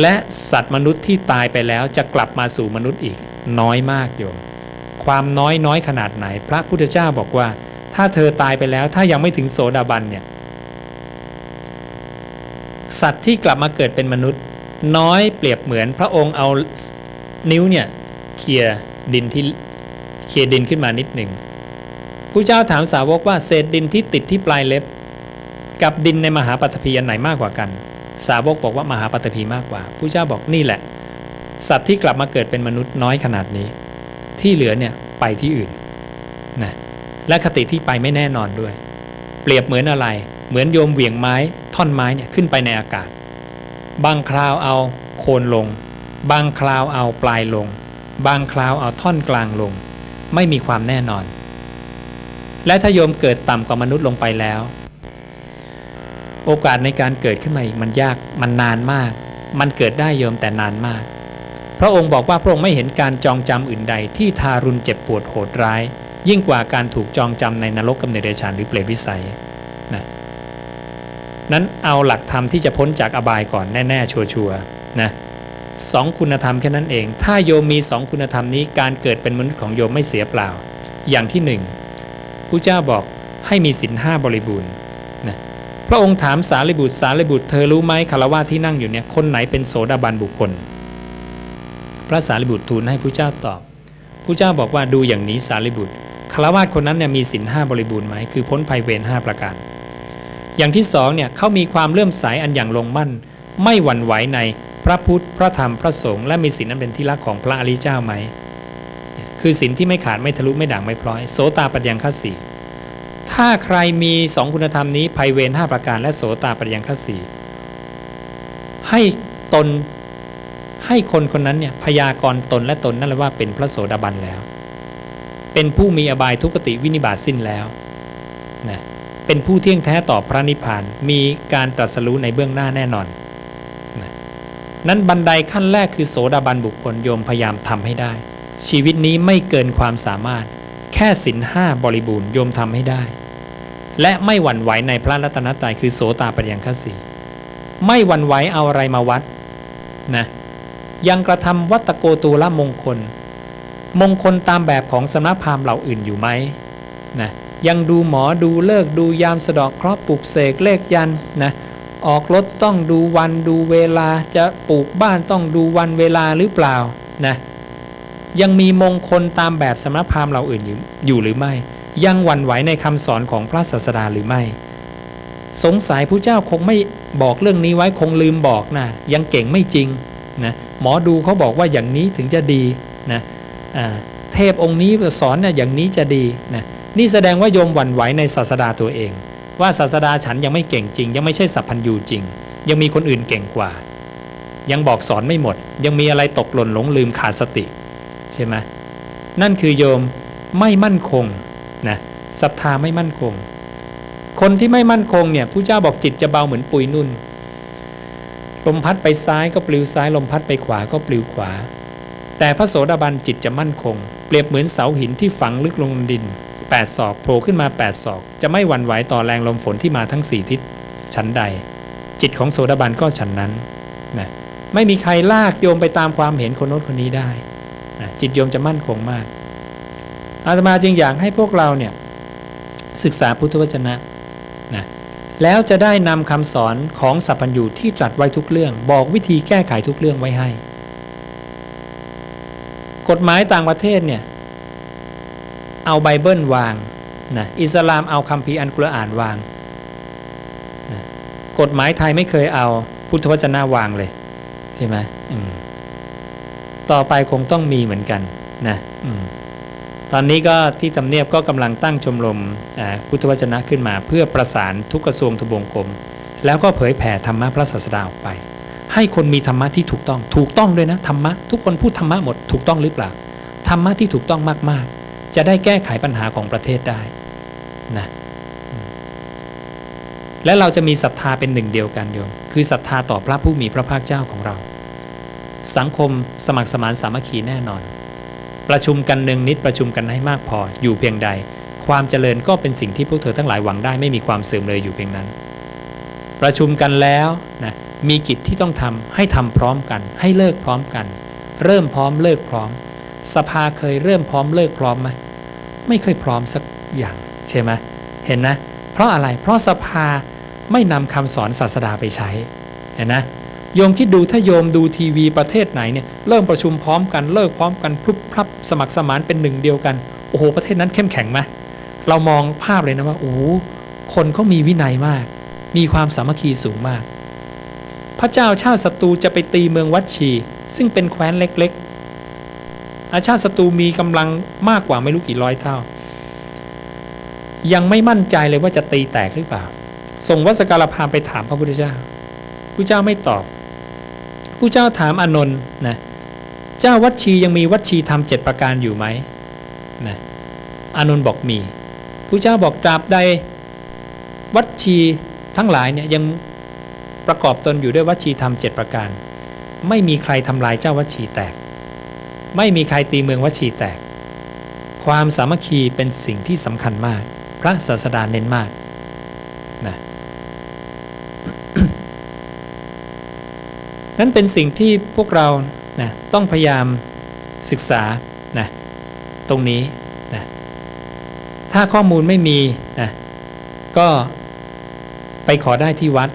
และสัตว์มนุษย์ที่ตายไปแล้วจะกลับมาสู่มนุษย์อีกน้อยมากโยมความน้อยน้อยขนาดไหน พระพุทธเจ้าบอกว่า ถ้าเธอตายไปแล้วถ้ายังไม่ถึงโสดาบันเนี่ย สัตว์ที่กลับมาเกิดเป็นมนุษย์ น้อยเปรียบเหมือนพระองค์เอานิ้วเนี่ยเคลียดินที่เคลียดินขึ้นมานิดหนึ่งผู้เจ้าถามสาวกว่าเศษดินที่ติดที่ปลายเล็บ กับดินในมหาปฐพีอันไหนมากกว่ากัน สาวกบอกว่ามหาปฐพีมากกว่าผู้เจ้าบอกนี่แหละ สัตว์ที่กลับมาเกิดเป็นมนุษย์น้อยขนาดนี้ ที่เหลือเนี่ยไปที่อื่นนะและคติที่ไปไม่แน่นอนด้วย เปรียบเหมือนอะไร เหมือนโยมเหวี่ยงไม้ท่อนไม้เนี่ยขึ้นไปในอากาศ บางคราวเอาโคนลง บางคราวเอาปลายลง บางคราวเอาท่อนกลางลง ไม่มีความแน่นอน และถ้าโยมเกิดต่ำกว่ามนุษย์ลงไปแล้ว โอกาสในการเกิดขึ้นมาอีกมันยากมันนานมาก มันเกิดได้โยมแต่นานมาก พระองค์บอกว่าพระองค์ไม่เห็นการจองจำอื่นใด ที่ทารุณเจ็บปวดโหดร้าย ยิ่งกว่าการถูกจองจำในนรกกำเนิดเดชานหรือเปรตวิสัย นั้นเอาหลักธรรมที่จะพ้นจากอบายก่อนแน่ๆชัวร์ๆนะสองคุณธรรมแค่นั้นเอง ถ้าโยมมีสองคุณธรรมนี้การเกิดเป็นมนุษย์ของโยมไม่เสียเปล่า อย่างที่หนึ่งพระเจ้าบอกให้มีศีลห้าบริบูรณ์นะพระองค์ถามสารีบุตรสารีบุตรเธอรู้ไหมคารวะที่นั่งอยู่เนี่ยคนไหนเป็นโสดาบันบุคคล พระสารีบุตรทูลให้พระเจ้าตอบพระเจ้าบอกว่าดูอย่างนี้สารีบุตรคารวะคนนั้นเนี่ยมีศีลห้าบริบูรณ์ไหมคือพ้นภัยเวรห้าประการ อย่างที่สองเนี่ยเขามีความเลื่อมใสอันอย่างลงมั่น ไม่หวั่นไหวในพระพุทธพระธรรมพระสงฆ์และมีศีลนั้นเป็นที่รักของพระอริยเจ้าไหม คือศีลที่ไม่ขาดไม่ทะลุไม่ด่างไม่พลอย โสตาปัญญังคสีถ้าใครมีสองคุณธรรมนี้ภัยเวรห้าประการและโสตาปัญญังคสีให้ตนให้คนคนนั้นเนี่ยพยากรณ์ตนและตนนั่นแหละว่าเป็นพระโสดาบันแล้ว เป็นผู้มีอบายทุกติวินิบาตสิ้นแล้ว เป็นผู้เที่ยงแท้ต่อพระนิพพาน มีการตรัสรู้ในเบื้องหน้าแน่นอน นั้นบันไดขั้นแรกคือโสดาบันบุคคลโยมพยายามทำให้ได้ ชีวิตนี้ไม่เกินความสามารถ แค่สินห้าบริบูรณ์โยมทำให้ได้ และไม่หวั่นไหวในพระรัตนตรัยคือโสตาปัญญังคสีไม่หวั่นไหวเอาอะไรมาวัดนะยังกระทำวัตโกตูละมงคล มงคลตามแบบของสำนักพราหมณ์เหล่าอื่นอยู่ไหมนะ ยังดูหมอดูเลิกดูยามสะดอกเคราะห์ปลูกเสกเลขยันนะออกรถต้องดูวันดูเวลาจะปลูกบ้านต้องดูวันเวลาหรือเปล่านะยังมีมงคลตามแบบสำนักพราหมณ์เราอื่นอยู่หรือไม่ ยังหวั่นไหวในคำสอนของพระศาสดาหรือไม่ สงสัยผู้เจ้าคงไม่บอกเรื่องนี้ไว้คงลืมบอกนะยังเก่งไม่จริงนะหมอดูเขาบอกว่าอย่างนี้ถึงจะดีนะเทพองค์นี้สอนนะอย่างนี้จะดีนะ นี่แสดงว่าโยมหวั่นไหวในศาสดาตัวเอง ว่าศาสดาฉันยังไม่เก่งจริง ยังไม่ใช่สัพพัญญูจริง ยังมีคนอื่นเก่งกว่า ยังบอกสอนไม่หมด ยังมีอะไรตกหล่นหลงลืมขาดสติ ใช่ไหมนั่นคือโยมไม่มั่นคงนะศรัทธาไม่มั่นคง คนที่ไม่มั่นคงเนี่ยผู้เจ้าบอกจิตจะเบาเหมือนปุยนุ่นลมพัดไปซ้ายก็ปลิวซ้าย ลมพัดไปขวาก็ปลิวขวา แต่พระโสดาบันจิตจะมั่นคง เปรียบเหมือนเสาหินที่ฝังลึกลงดิน 8ศอกโผล่ขึ้นมา 8 ศอก จะไม่หวั่นไหวต่อแรงลมฝนที่มาทั้งสี่ทิศชั้นใด จิตของโสดาบันก็ฉันนั้นนะไม่มีใครลากโยมไปตามความเห็นคนโน้นคนนี้ได้นะจิตโยมจะมั่นคงมาก อาตมาจึงอยากให้พวกเราเนี่ยศึกษาพุทธวจนะนะแล้วจะได้นำคำสอนของสัพพัญญูที่ตรัสไว้ทุกเรื่อง บอกวิธีแก้ไขทุกเรื่องไว้ให้ กฎหมายต่างประเทศเนี่ย เอาไบเบิลวางนะอิสลามเอาคัมภีร์อันกุรอานวางนะกฎหมายไทยไม่เคยเอาพุทธวจนะวางเลยใช่ไหมมต่อไปคงต้องมีเหมือนกันนะอตอนนี้ก็ที่ทำเนียบก็กำลังตั้งชมรมพุทธวจนะขึ้นมา เพื่อประสานทุกกระทรวงทบวงกรมแล้วก็เผยแผ่ธรรมะพระศาสดาออกไป ให้คนมีธรรมะที่ถูกต้อง ถูกต้องด้วยนะธรรมะทุกคนพูดธรรมะหมดถูกต้องหรือเปล่าธรรมะที่ถูกต้องมากๆ จะได้แก้ไขปัญหาของประเทศได้นะและเราจะมีศรัทธาเป็นหนึ่งเดียวกันโยมคือศรัทธาต่อพระผู้มีพระภาคเจ้าของเรา สังคมสมัครสมานสามัคคีแน่นอน ประชุมกันหนึ่งนิดประชุมกันให้มากพออยู่เพียงใด ความเจริญก็เป็นสิ่งที่พวกเธอทั้งหลายหวังได้ไม่มีความเสื่อมเลยอยู่เพียงนั้น ประชุมกันแล้วนะมีกิจที่ต้องทำให้ทำพร้อมกัน ให้เลิกพร้อมกัน เริ่มพร้อมเลิกพร้อม สภาเคยเริ่มพร้อมเลิกพร้อมไหมไม่เคยพร้อมสักอย่างใช่ไหมเห็นนะ เพราะอะไรเพราะสภาไม่นำคำสอนศาสดาไปใช้ เห็นนะโยมคิดดูถ้าโยมดูทีวีประเทศไหนเนี่ยเริ่มประชุมพร้อมกันเลิกพร้อมกันพลุบพลับสมัครสมานเป็นหนึ่งเดียวกันโอ้โหประเทศนั้นเข้มแข็งไหมเรามองภาพเลยนะว่าโอ้คนเขามีวินัยมาก มีความสามัคคีสูงมาก พระเจ้าชาติศัตรูจะไปตีเมืองวัดชี ซึ่งเป็นแคว้นเล็ก อาชาติศัตรูมีกำลังมากกว่าไม่รู้กี่ร้อยเท่า ยังไม่มั่นใจเลยว่าจะตีแตกหรือเปล่า ส่งวัสการพามไปถามพระพุทธเจ้าพระเจ้าไม่ตอบพระเจ้าถามอนนท์นะเจ้าวัดชียังมีวัดชีทำเจ็ดประการอยู่ไหมนะอนนท์บอกมีพระเจ้าบอกตราบใด วัดชีทั้งหลายเนี่ยยังประกอบตนอยู่ด้วยวัดชีธรรมเจ็ดประการ ไม่มีใครทำลายเจ้าวัดชีแตก ไม่มีใครตีเมืองวชีแตก ความสามัคคีเป็นสิ่งที่สำคัญมาก พระศาสดาเน้นมากนะนั่นเป็นสิ่งที่พวกเรานะต้องพยายามศึกษานะตรงนี้นะถ้าข้อมูลไม่มีนะก็ไปขอได้ที่วัด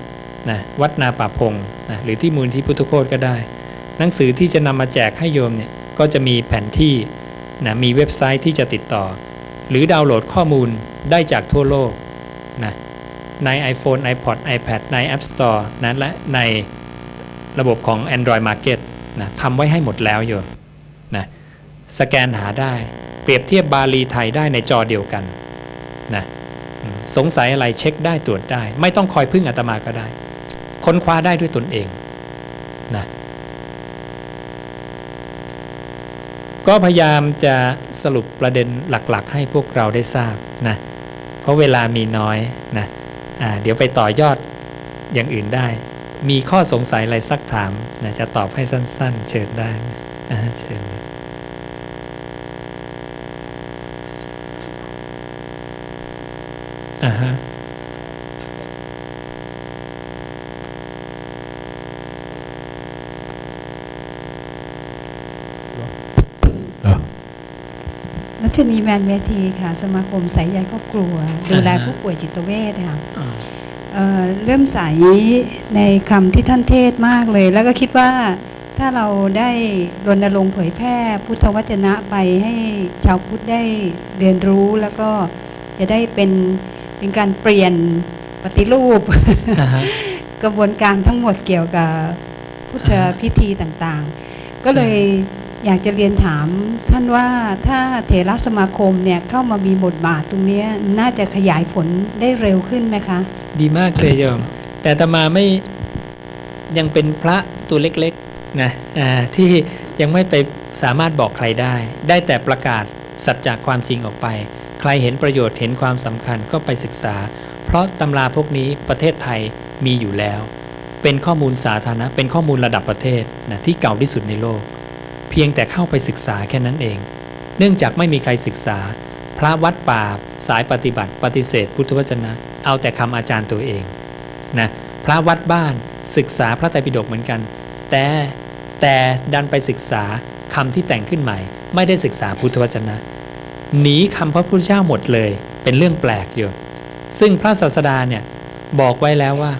นะวัดนาป่าพงนะหรือที่มูลที่พุทธโคตก็ได้ หนังสือที่จะนำมาแจกให้โยมเนี่ย ก็จะมีแผนที่นะมีเว็บไซต์ที่จะติดต่อ หรือดาวน์โหลดข้อมูลได้จากทั่วโลกนะใน iPhone, iPod, iPad ใน App Store นะและในระบบของ Android Market นะทำไว้ให้หมดแล้วโยมนะสแกนหาได้ เปรียบเทียบบาลีไทยได้ในจอเดียวกันนะสงสัยอะไรเช็คได้ตรวจได้ ไม่ต้องคอยพึ่งอาตมาก็ได้ ค้นคว้าได้ด้วยตนเองนะ ก็พยายามจะสรุปประเด็นหลักๆ ให้พวกเราได้ทราบนะเพราะเวลามีน้อยนะอ่าเดี๋ยวไปต่อยอดอย่างอื่นได้ มีข้อสงสัยอะไรสักถามนะจะตอบให้สั้นๆ เชิญได้นะเชิญอ่าฮะ รั ชนีแมนเวทีค่ะ สมาคมสายใยครอบครัว ดูแลผู้ป่วยจิตเวชค่ะอ่าเอ่อเริ่มใสในคำที่ท่านเทศมากเลย แล้วก็คิดว่าถ้าเราได้รณรงค์เผยแพร่พุทธวจนะไปให้ชาวพุทธได้เรียนรู้แล้วก็จะได้เป็นเป็นการเปลี่ยนปฏิรูปอ่าฮะกระบวนการทั้งหมดเกี่ยวกับพุทธพิธีต่างๆ ก็เลย อยากจะเรียนถามท่านว่าถ้าเถรสมาคมเนี่ยเข้ามามีบทบาทตรงนี้น่าจะขยายผลได้เร็วขึ้นไหมคะ ดีมากเลยโยม แต่ตมาไม่ยังเป็นพระตัวเล็กๆนะที่ยังไม่ไปสามารถบอกใครได้ ได้แต่ประกาศสัจจะความจริงออกไป ใครเห็นประโยชน์เห็นความสำคัญก็ไปศึกษา เพราะตำราพวกนี้ประเทศไทยมีอยู่แล้ว เป็นข้อมูลสาธารณะเป็นข้อมูลระดับประเทศนะที่เก่าที่สุดในโลก เพียงแต่เข้าไปศึกษาแค่นั้นเอง เนื่องจากไม่มีใครศึกษา พระวัดป่าสายปฏิบัติ ปฏิเสธ พุทธวจนะ เอาแต่คำอาจารย์ตัวเองนะพระวัดบ้านศึกษาพระไตรปิฎกเหมือนกัน แต่แต่ดันไปศึกษาคำที่แต่งขึ้นใหม่ ไม่ได้ศึกษาพุทธวจนะหนีคำพระพุทธเจ้าหมดเลย เป็นเรื่องแปลกอยู่ ซึ่งพระศาสดาเนี่ยบอกไว้แล้วว่า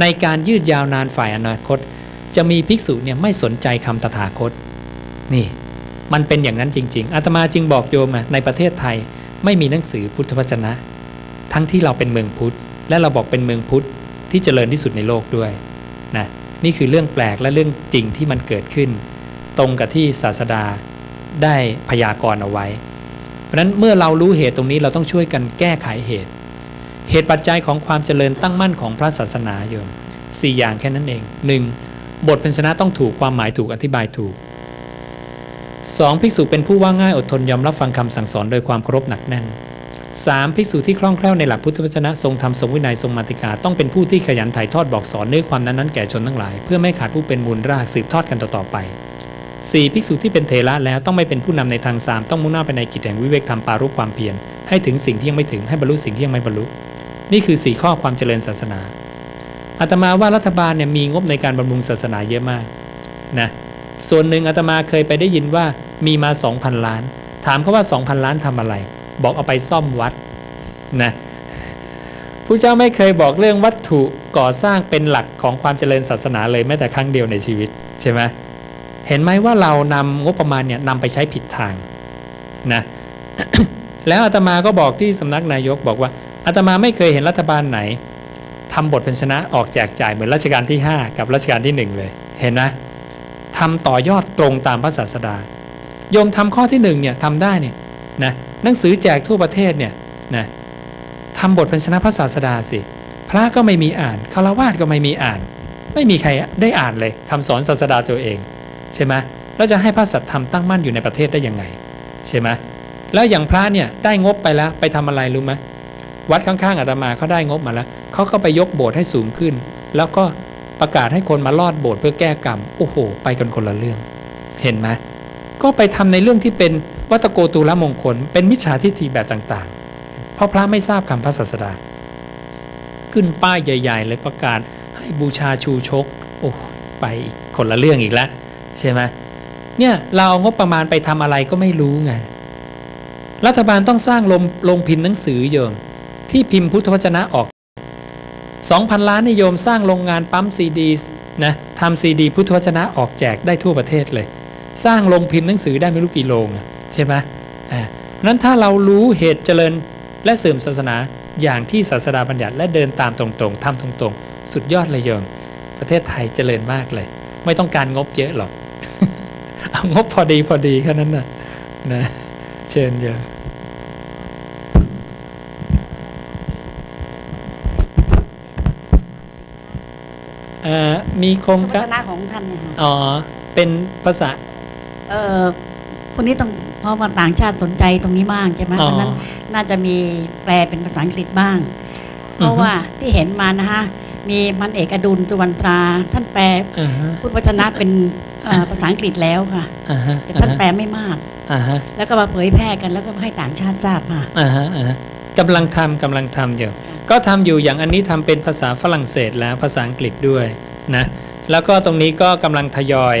ในการยืดยาวนานฝ่ายอนาคต จะมีภิกษุเนี่ยไม่สนใจคำตถาคต นี่มันเป็นอย่างนั้นจริง ๆอาตมาจึงบอกโยมอะในประเทศไทยไม่มีหนังสือพุทธวจนะ ทั้งที่เราเป็นเมืองพุทธ และเราบอกเป็นเมืองพุทธที่เจริญที่สุดในโลกด้วยนะนี่คือเรื่องแปลกและเรื่องจริงที่มันเกิดขึ้น ตรงกับที่ศาสดาได้พยากรณ์เอาไว้ เพราะนั้นเมื่อเรารู้เหตุตรงนี้เราต้องช่วยกันแก้ไขเหตุ เหตุปัจจัยของความเจริญตั้งมั่นของพระศาสนาโยมสี่อย่างแค่นั้นเอง 1. บทพันชนะต้องถูกความหมายถูกอธิบายถูก 2. ภิกษุเป็นผู้ว่าง่ายอดทนยอมรับฟังคำสั่งสอนโดยความเคารพหนักแน่น 3. ภิกษุที่คล่องแคล่วในหลักพุทธวจนะทรงธรรมทรงวินัยทรงมาติกาต้องเป็นผู้ที่ขยันถ่ายทอดบอกสอนเนื้อความนั้นๆแก่ชนทั้งหลาย เพื่อไม่ขาดผู้เป็นมูลรากสืบทอดกันต่อๆไป 4. ภิกษุที่เป็นเทระแล้วต้องไม่เป็นผู้นำในทางสามต้องมุ่งหน้าไปในกิจแห่งวิเวกธรรมปารุความเพียรให้ถึงสิ่งที่ยังไม่ถึงให้บรรลุสิ่งที่ยังไม่บรรลุ นี่คือ 4 ข้อความเจริญศาสนาอาตมาว่ารัฐบาลเนี่ยมีงบในการบำรุงศาสนาเยอะมากนะ ส่วนหนึ่งอาตมาเคยไปได้ยินว่ามีมา 2,000 ล้าน ถามเขาว่า 2,000 ล้านทำอะไร บอกเอาไปซ่อมวัดนะผู้เจ้าไม่เคยบอกเรื่องวัตถุก่อสร้างเป็นหลักของความเจริญศาสนาเลยแม้แต่ครั้งเดียวในชีวิตใช่ไหมเห็นไหมว่าเรานำงบประมาณเนี่ยนำไปใช้ผิดทางนะแล้วอาตมาก็บอกที่สำนักนายกบอกว่าอาตมาไม่เคยเห็นรัฐบาลไหนทำบทพันชนะออกแจกจ่ายเหมือนรัชกาลที่ 5 กับรัชกาลที่ 1 เลย เห็นไหม ทำต่อยอดตรงตามพระศาสดาโยมทำข้อที่หนึ่งเนี่ยทำได้เนี่ยนะหนังสือแจกทั่วประเทศเนี่ยนะทำบทพันชนะพระศาสดาสิ พระก็ไม่มีอ่านคารวาสก็ไม่มีอ่าน ไม่มีใครได้อ่านเลยคำสอนศาสดาตัวเอง ใช่ไหมแล้วจะให้พระสัตธรรมตั้งมั่นอยู่ในประเทศได้ยังไง ใช่ไหมแล้วอย่างพระเนี่ยได้งบไปแล้วไปทำอะไรรู้ไหมวัดข้างๆอาตมาเขาได้งบมาแล้วเขาก็ไปยกโบสถ์ให้สูงขึ้น แล้วก็ ประกาศให้คนมาลอดโบสถ์เพื่อแก้กรรม โอ้โห ไปกันคนละเรื่อง เห็นไหมก็ไปทำในเรื่องที่เป็นวัตโกตูละมงคล เป็นมิจฉาทิฏฐิแบบต่างๆ เพราะพระไม่ทราบคำพระศาสดา ขึ้นป้ายใหญ่ๆเลยประกาศให้บูชาชูชก โอ้ไปอีกคนละเรื่องอีกแล้วใช่ไหมเนี่ยเราเอางบประมาณไปทำอะไรก็ไม่รู้ไง รัฐบาลต้องสร้างลงลงพิมพ์หนังสือโยมที่พิมพ์พุทธวจนะออก 2,000 ล้านนิยมสร้างโรงงานปั๊มซีดีนะทำซีดีพุทธวจนะออกแจกได้ทั่วประเทศเลย สร้างลงพิมพ์หนังสือได้ไม่รู้กี่โรงใช่ไหมอ่านั้นถ้าเรารู้เหตุเจริญและเสื่อมศาสนาอย่างที่ศาสดาบัญญัติและเดินตามตรงๆทำตรงๆ สุดยอดเลยโยม ประเทศไทยเจริญมากเลย ไม่ต้องการงบเยอะหรอกเอางบพอดีพอดีแค่นั้นนะนะเชิญโยม เอ่อ มีโครงพัการฒนาของท่านเนี่ยค่ะอ๋อ เป็นภาษา เออคนนี้ต้องเพราะว่าต่างชาติสนใจตรงนี้มากใช่ไหมอ๋อเพราะฉะนั้นน่าจะมีแปลเป็นภาษาอังกฤษบ้าง เพราะว่าที่เห็นมานะคะมีมันเอกอดุลสุวรรณตรา ท่านแปลอ่าฮะพุทธวจนะเป็นเอ่อภาษาอังกฤษแล้วค่ะ อ่าฮะ แต่ท่านแปลไม่มาก อ่าฮะ แล้วก็มาเผยแพร่กันแล้วก็ให้ต่างชาติทราบค่ะ อ่าฮะ อ่าฮะกำลังทำกำลังทำอยู่ ก็ทำอยู่อย่างอันนี้ทำเป็นภาษาฝรั่งเศสแล้วภาษาอังกฤษด้วยนะแล้วก็ตรงนี้ก็กำลังทยอย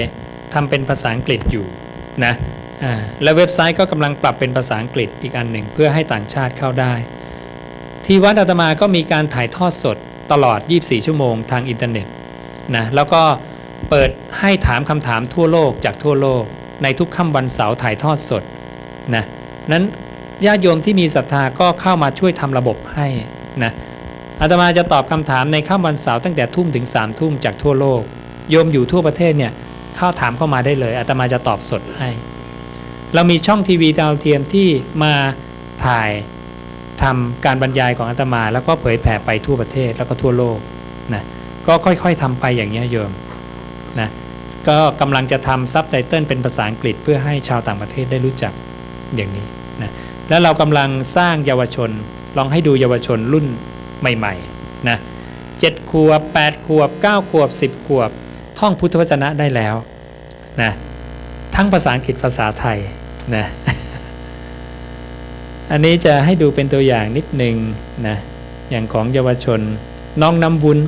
ทำเป็นภาษาอังกฤษอยู่นะและเว็บไซต์ก็กำลังปรับเป็นภาษาอังกฤษอีกอันหนึ่งเพื่อให้ต่างชาติเข้าได้ ที่วัดอาตมาก็มีการถ่ายทอดสดตลอด 24 ชั่วโมงทางอินเทอร์เน็ตนะแล้วก็เปิดให้ถามคำถามทั่วโลกจากทั่วโลก ในทุกค่ำวันเสาร์ถ่ายทอดสดนะนั้นญาติโยมที่มีศรัทธาก็เข้ามาช่วยทำระบบให้ นะอาตมาจะตอบคำถามในค่ำวันเสาร์ตั้งแต่ทุ่มถึงสามทุ่มจากทั่วโลก โยมอยู่ทั่วประเทศเนี่ยเข้าถามเข้ามาได้เลยอาตมาจะตอบสดให้ เรามีช่องทีวีดาวเทียมที่มาถ่ายทำการบรรยายของอาตมา แล้วก็เผยแผ่ไปทั่วประเทศแล้วก็ทั่วโลกนะก็ค่อยๆทำไปอย่างนี้โยมนะก็กำลังจะทำซับไตเติลเป็นภาษาอังกฤษเพื่อให้ชาวต่างประเทศได้รู้จักอย่างนี้นะแล้วเรากำลังสร้างเยาวชน ลองให้ดูเยาวชนรุ่นใหม่ๆนะเจ็ดขวบแปดขวบเก้าขวบสิบขวบ ท่องพุทธวจนะได้แล้วนะทั้งภาษาอังกฤษภาษาไทยนะอันนี้จะให้ดูเป็นตัวอย่างนิดหนึ่งนะอย่างของเยาวชนน้องน้ำวุ้น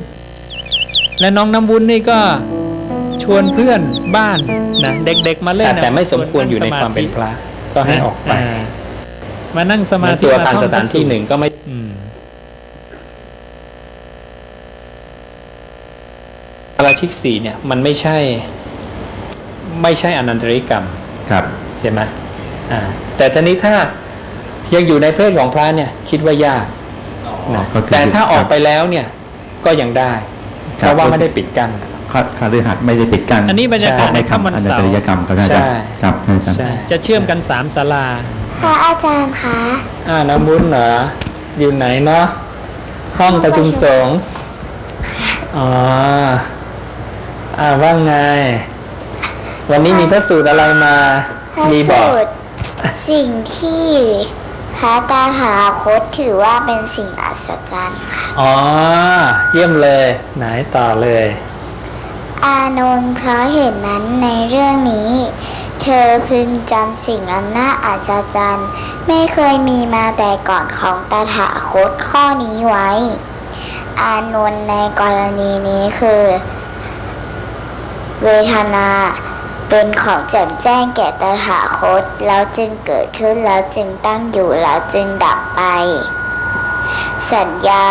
และน้องน้ำวุ้นนี่ก็ชวนเพื่อนบ้านนะเด็กๆมาเล่นแต่ไม่สมควรอยู่ในความเป็นพระก็ให้ออกไปา มานั่งสเหมามือนธิตัวมทางท่สองถานที่พระสูตรหนึ่งก็ไม่อืมปาราชิกสี่เนี่ยมันไม่ใช่ ไม่ใช่อนันตริกรรมครับใช่ไหมอ่าแต่ทีนี้ถ้ายังอยู่ในเพศของพระเนี่ยคิดว่ายากนะก็คือแต่ถ้าออกไปแล้วเนี่ยก็ยังได้ครับเพราะว่าไม่ได้ปิดกั้นคาคาฤหัสถ์ไม่ได้ปิดกั้นอันนี้บรรยากาศใช่ในค่ำวันอนันเสาตร์ริยกรรมก็ได้ใช่ครับใช่ครับใช่จะเชื่อมกันสามศาลา พระอาจารย์คะอ่าน้ำมุ้นเหรอ อยู่ไหนเนาะ ห้องประชุมสงฆ์อ๋อ อ่าว่าไง วันนี้มีพระสูตรอะไรมา พระมีบสูอก ตรสิ่งที่พระตาถาคตถือว่าเป็นสิ่งอัศจรรย์ค่ะอ๋อ เยี่ยมเลย ไหนต่อเลย อานนท์เพราะเห็นนั้นในเรื่องนี้ เธอพึงจำสิ่งอันน่าอัศจรรย์ ไม่เคยมีมาแต่ก่อนของตถาคตข้อนี้ไว้ อานนท์ในกรณีนี้คือ เวทนาเป็นของแจ่มแจ้งแก่ตถาคต แล้วจึงเกิดขึ้นแล้วจึงตั้งอยู่แล้วจึงดับไป สัญญา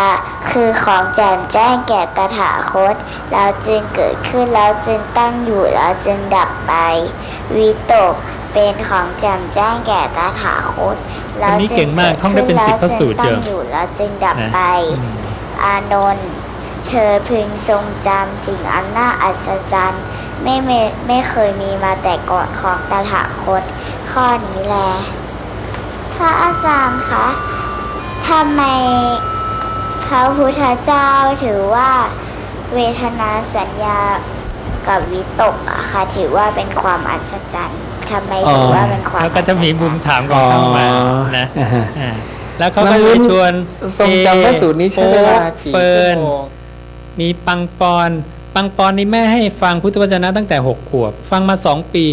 คือของแจ่มแจ้งแก่ตถาคต แล้วจึงเกิดขึ้นแล้วจึงตั้งอยู่แล้วจึงดับไป วิตกเป็นของแจ่มแจ้งแก่ตถาคต แล้วอันนี้จึเก่งมากท่องได้เป็นกิสิบขึ้พระสูตรแล้วจึงเยตั้อะงอยู่แล้วจึงดับนะไป อานนท์เธอพึงทรงจำสิ่งอันน่าอัศจรรย์ไม่เมไม่เคยมีมาแต่ก่อนของตถาคต ข้อนี้แลพระอาจารย์คะ ทำไมพระพุทธเจ้าถือว่าเวทนาสัญญากับวิตกอะค่ะถือว่าเป็นความอัศจรรย์ทำไมถือว่าเป็นความแล้วก็จะมีมุมถามของเข้ามานะอ่าฮะอ่าแล้วเขาก็น้ำวุ้จะนชวนทรงจำพระสูตรนี้ใช้เวลากี่เฟิชั่ร์นวโมงมีปังปอนปังปอนนี่แม่ให้ฟังพุทธวจนะตั้งแต่หกขวบ ฟังมาสองปี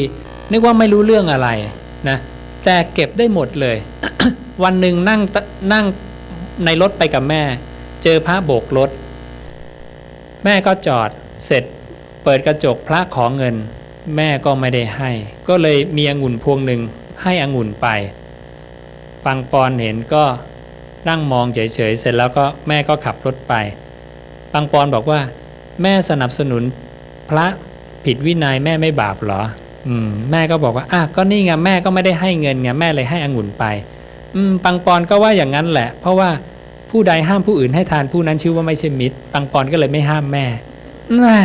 นึกว่าไม่รู้เรื่องอะไรนะแต่เก็บได้หมดเลย วันหนึ่งนั่งนั่งในรถไปกับแม่ เจอพระโบกรถ แม่ก็จอดเสร็จเปิดกระจกพระขอเงิน แม่ก็ไม่ได้ให้ ก็เลยมีองุ่นพวงหนึ่งให้องุ่นไปปังปอนเห็นก็นั่งมองเฉยๆเสร็จแล้วก็แม่ก็ขับรถไปปังปอนบอกว่า แม่สนับสนุนพระผิดวินัยแม่ไม่บาปเหรอ อืม แม่ก็บอกว่าอะก็นี่ไงแม่ก็ไม่ได้ให้เงินไงแม่เลยให้องุ่นไป อืมปังปอนก็ว่าอย่างนั้นแหละ เพราะว่าผู้ใดห้ามผู้อื่นให้ทานผู้นั้นชื่อว่าไม่ใช่มิตร ปังปอนก็เลยไม่ห้ามแม่แม่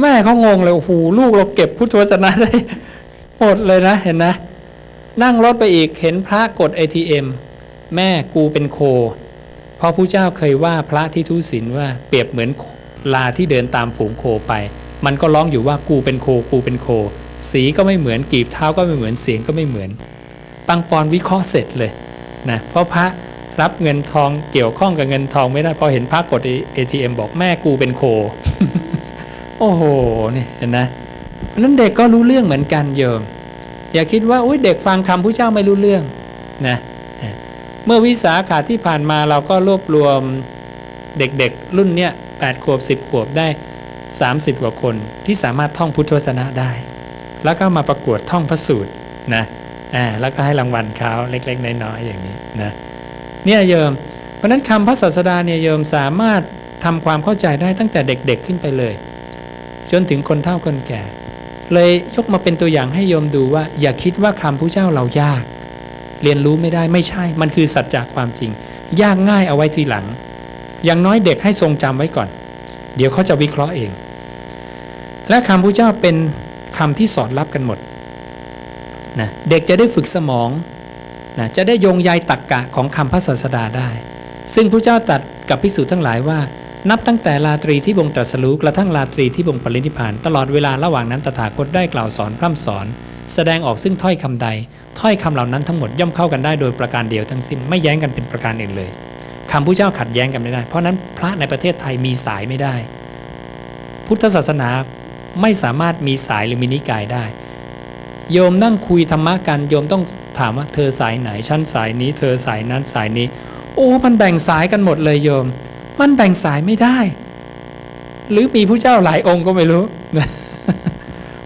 แม่เขางงเลยโอ้โหลูกเราเก็บพุทธวจนะได้หมดเลยนะเห็นนะ นั่งรถไปอีกเห็นพระกด ATM แม่กูเป็นโค เพราะผู้เจ้าเคยว่าพระที่ทุศีลว่าเปรียบเหมือนลาที่เดินตามฝูงโคไป มันก็ร้องอยู่ว่ากูเป็นโคกูเป็นโค สีก็ไม่เหมือนกีบเท้าก็ไม่เหมือนเสียงก็ไม่เหมือน ปังปอนวิเคราะห์เสร็จเลยนะเพราะพระรับเงินทองเกี่ยวข้องกับเงินทองไม่ได้พอเห็นพระกด ATM บอกแม่กูเป็นโค โอ้โหนี่เห็นนะนั้นเด็กก็รู้เรื่องเหมือนกันโยม อย่าคิดว่าอุ้ยเด็กฟังคำผู้เจ้าไม่รู้เรื่องนะอะเมื่อวิสาขาที่ผ่านมาเราก็รวบรวมเด็กๆ รุ่นเนี้ยแปดขวบสิบขวบได้ 30 กว่าคนที่สามารถท่องพุทธวจนะได้ แล้วก็มาประกวดท่องพระสูตรนะ อ่าแล้วก็ให้รางวัลเขาเล็ก ๆ น้อยๆอย่างนี้นะเนี่ยโยม เพราะนั้นคำพระศาสดาเนี่ยโยมสามารถทำความเข้าใจได้ตั้งแต่เด็ก ๆ ขึ้นไปเลย จนถึงคนเฒ่าคนแก่ เลยยกมาเป็นตัวอย่างให้โยมดูว่า อย่าคิดว่าคำพระเจ้าเรายาก เรียนรู้ไม่ได้ไม่ใช่ มันคือสัจจะความจริง ยากง่ายเอาไว้ทีหลัง อย่างน้อยเด็กให้ทรงจำไว้ก่อน เดี๋ยวเขาจะวิเคราะห์เอง และคำพระเจ้าเป็นคำที่สอดรับกันหมด นะเด็กจะได้ฝึกสมองนะจะได้โยงใยตักกะของคำพระศาสดาได้ ซึ่งพระเจ้าตรัสกับภิกษุทั้งหลายว่า นับตั้งแต่ราตรีที่บงตรัสรู้กระทั่งราตรีที่บงปรินิพาน ตลอดเวลาระหว่างนั้นตถาคตได้กล่าวสอนพร่ำสอน แสดงออกซึ่งถ้อยคำใด ถ้อยคำเหล่านั้นทั้งหมดย่อมเข้ากันได้โดยประการเดียวทั้งสิ้นไม่แย้งกันเป็นประการอื่นเลยคำพระเจ้าขัดแย้งกันไม่ได้ เพราะฉะนั้นพระในประเทศไทยมีสายไม่ได้ พุทธศาสนาไม่สามารถมีสายหรือมีนิกายได้ โยมนั่งคุยธรรมะกัน โยมต้องถามว่าเธอสายไหนชั้นสายนี้ เธอสายนั้นสายนี้ โอ้ มันแบ่งสายกันหมดเลยโยม มันแบ่งสายไม่ได้ หรือมีผู้เจ้าหลายองค์ก็ไม่รู้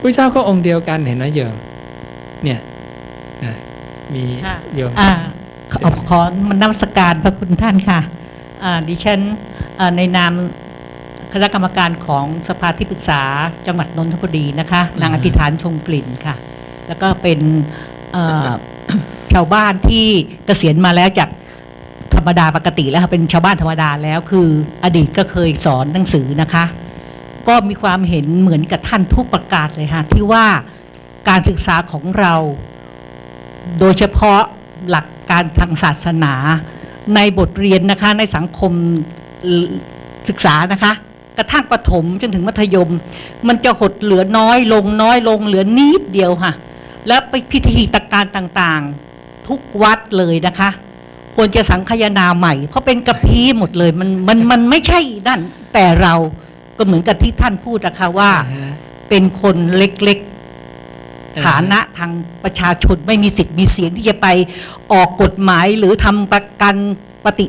ผู้เจ้าก็องค์เดียวกันเห็นไหมโยม เนี่ยนะมีค่ะโยมอ่าขอขอมันนมัสการพระคุณท่านค่ะอ่าดิฉันอ่าในนามคณะกรรมการของสภาที่ปรึกษาจังหวัดนนทบุรีนะคะ นางอธิษฐานชงกลิ่นค่ะ แล้วก็เป็นชาวบ้านที่เกษียณมาแล้วจากธรรมดาปกติแล้วค่ะเป็นชาวบ้านธรรมดาแล้วคืออดีตก็เคยสอนหนังสือนะคะ ก็มีความเห็นเหมือนกับท่านทุกประกาศเลยค่ะที่ว่าการศึกษาของเรา โดยเฉพาะหลักการทางศาสนา ในบทเรียนนะคะในสังคมศึกษานะคะ กระทั่งประถมจนถึงมัธยม มันจะหดเหลือน้อยลงน้อยลงเหลือนิดเดียวค่ะ และไปพิธีตการต่างๆ ทุกวัดเลยนะคะ ควรจะสังคายนาใหม่ เพราะเป็นกระพี้หมดเลยมันมันมันไม่ใช่นั่นแต่เราก็เหมือนกับที่ท่านพูดนะคะว่า เป็นคนเล็กๆฐานะทางประชาชนไม่มีสิทธิ์มีเสียงที่จะไปออกกฎหมายหรือทำประกันปฏิ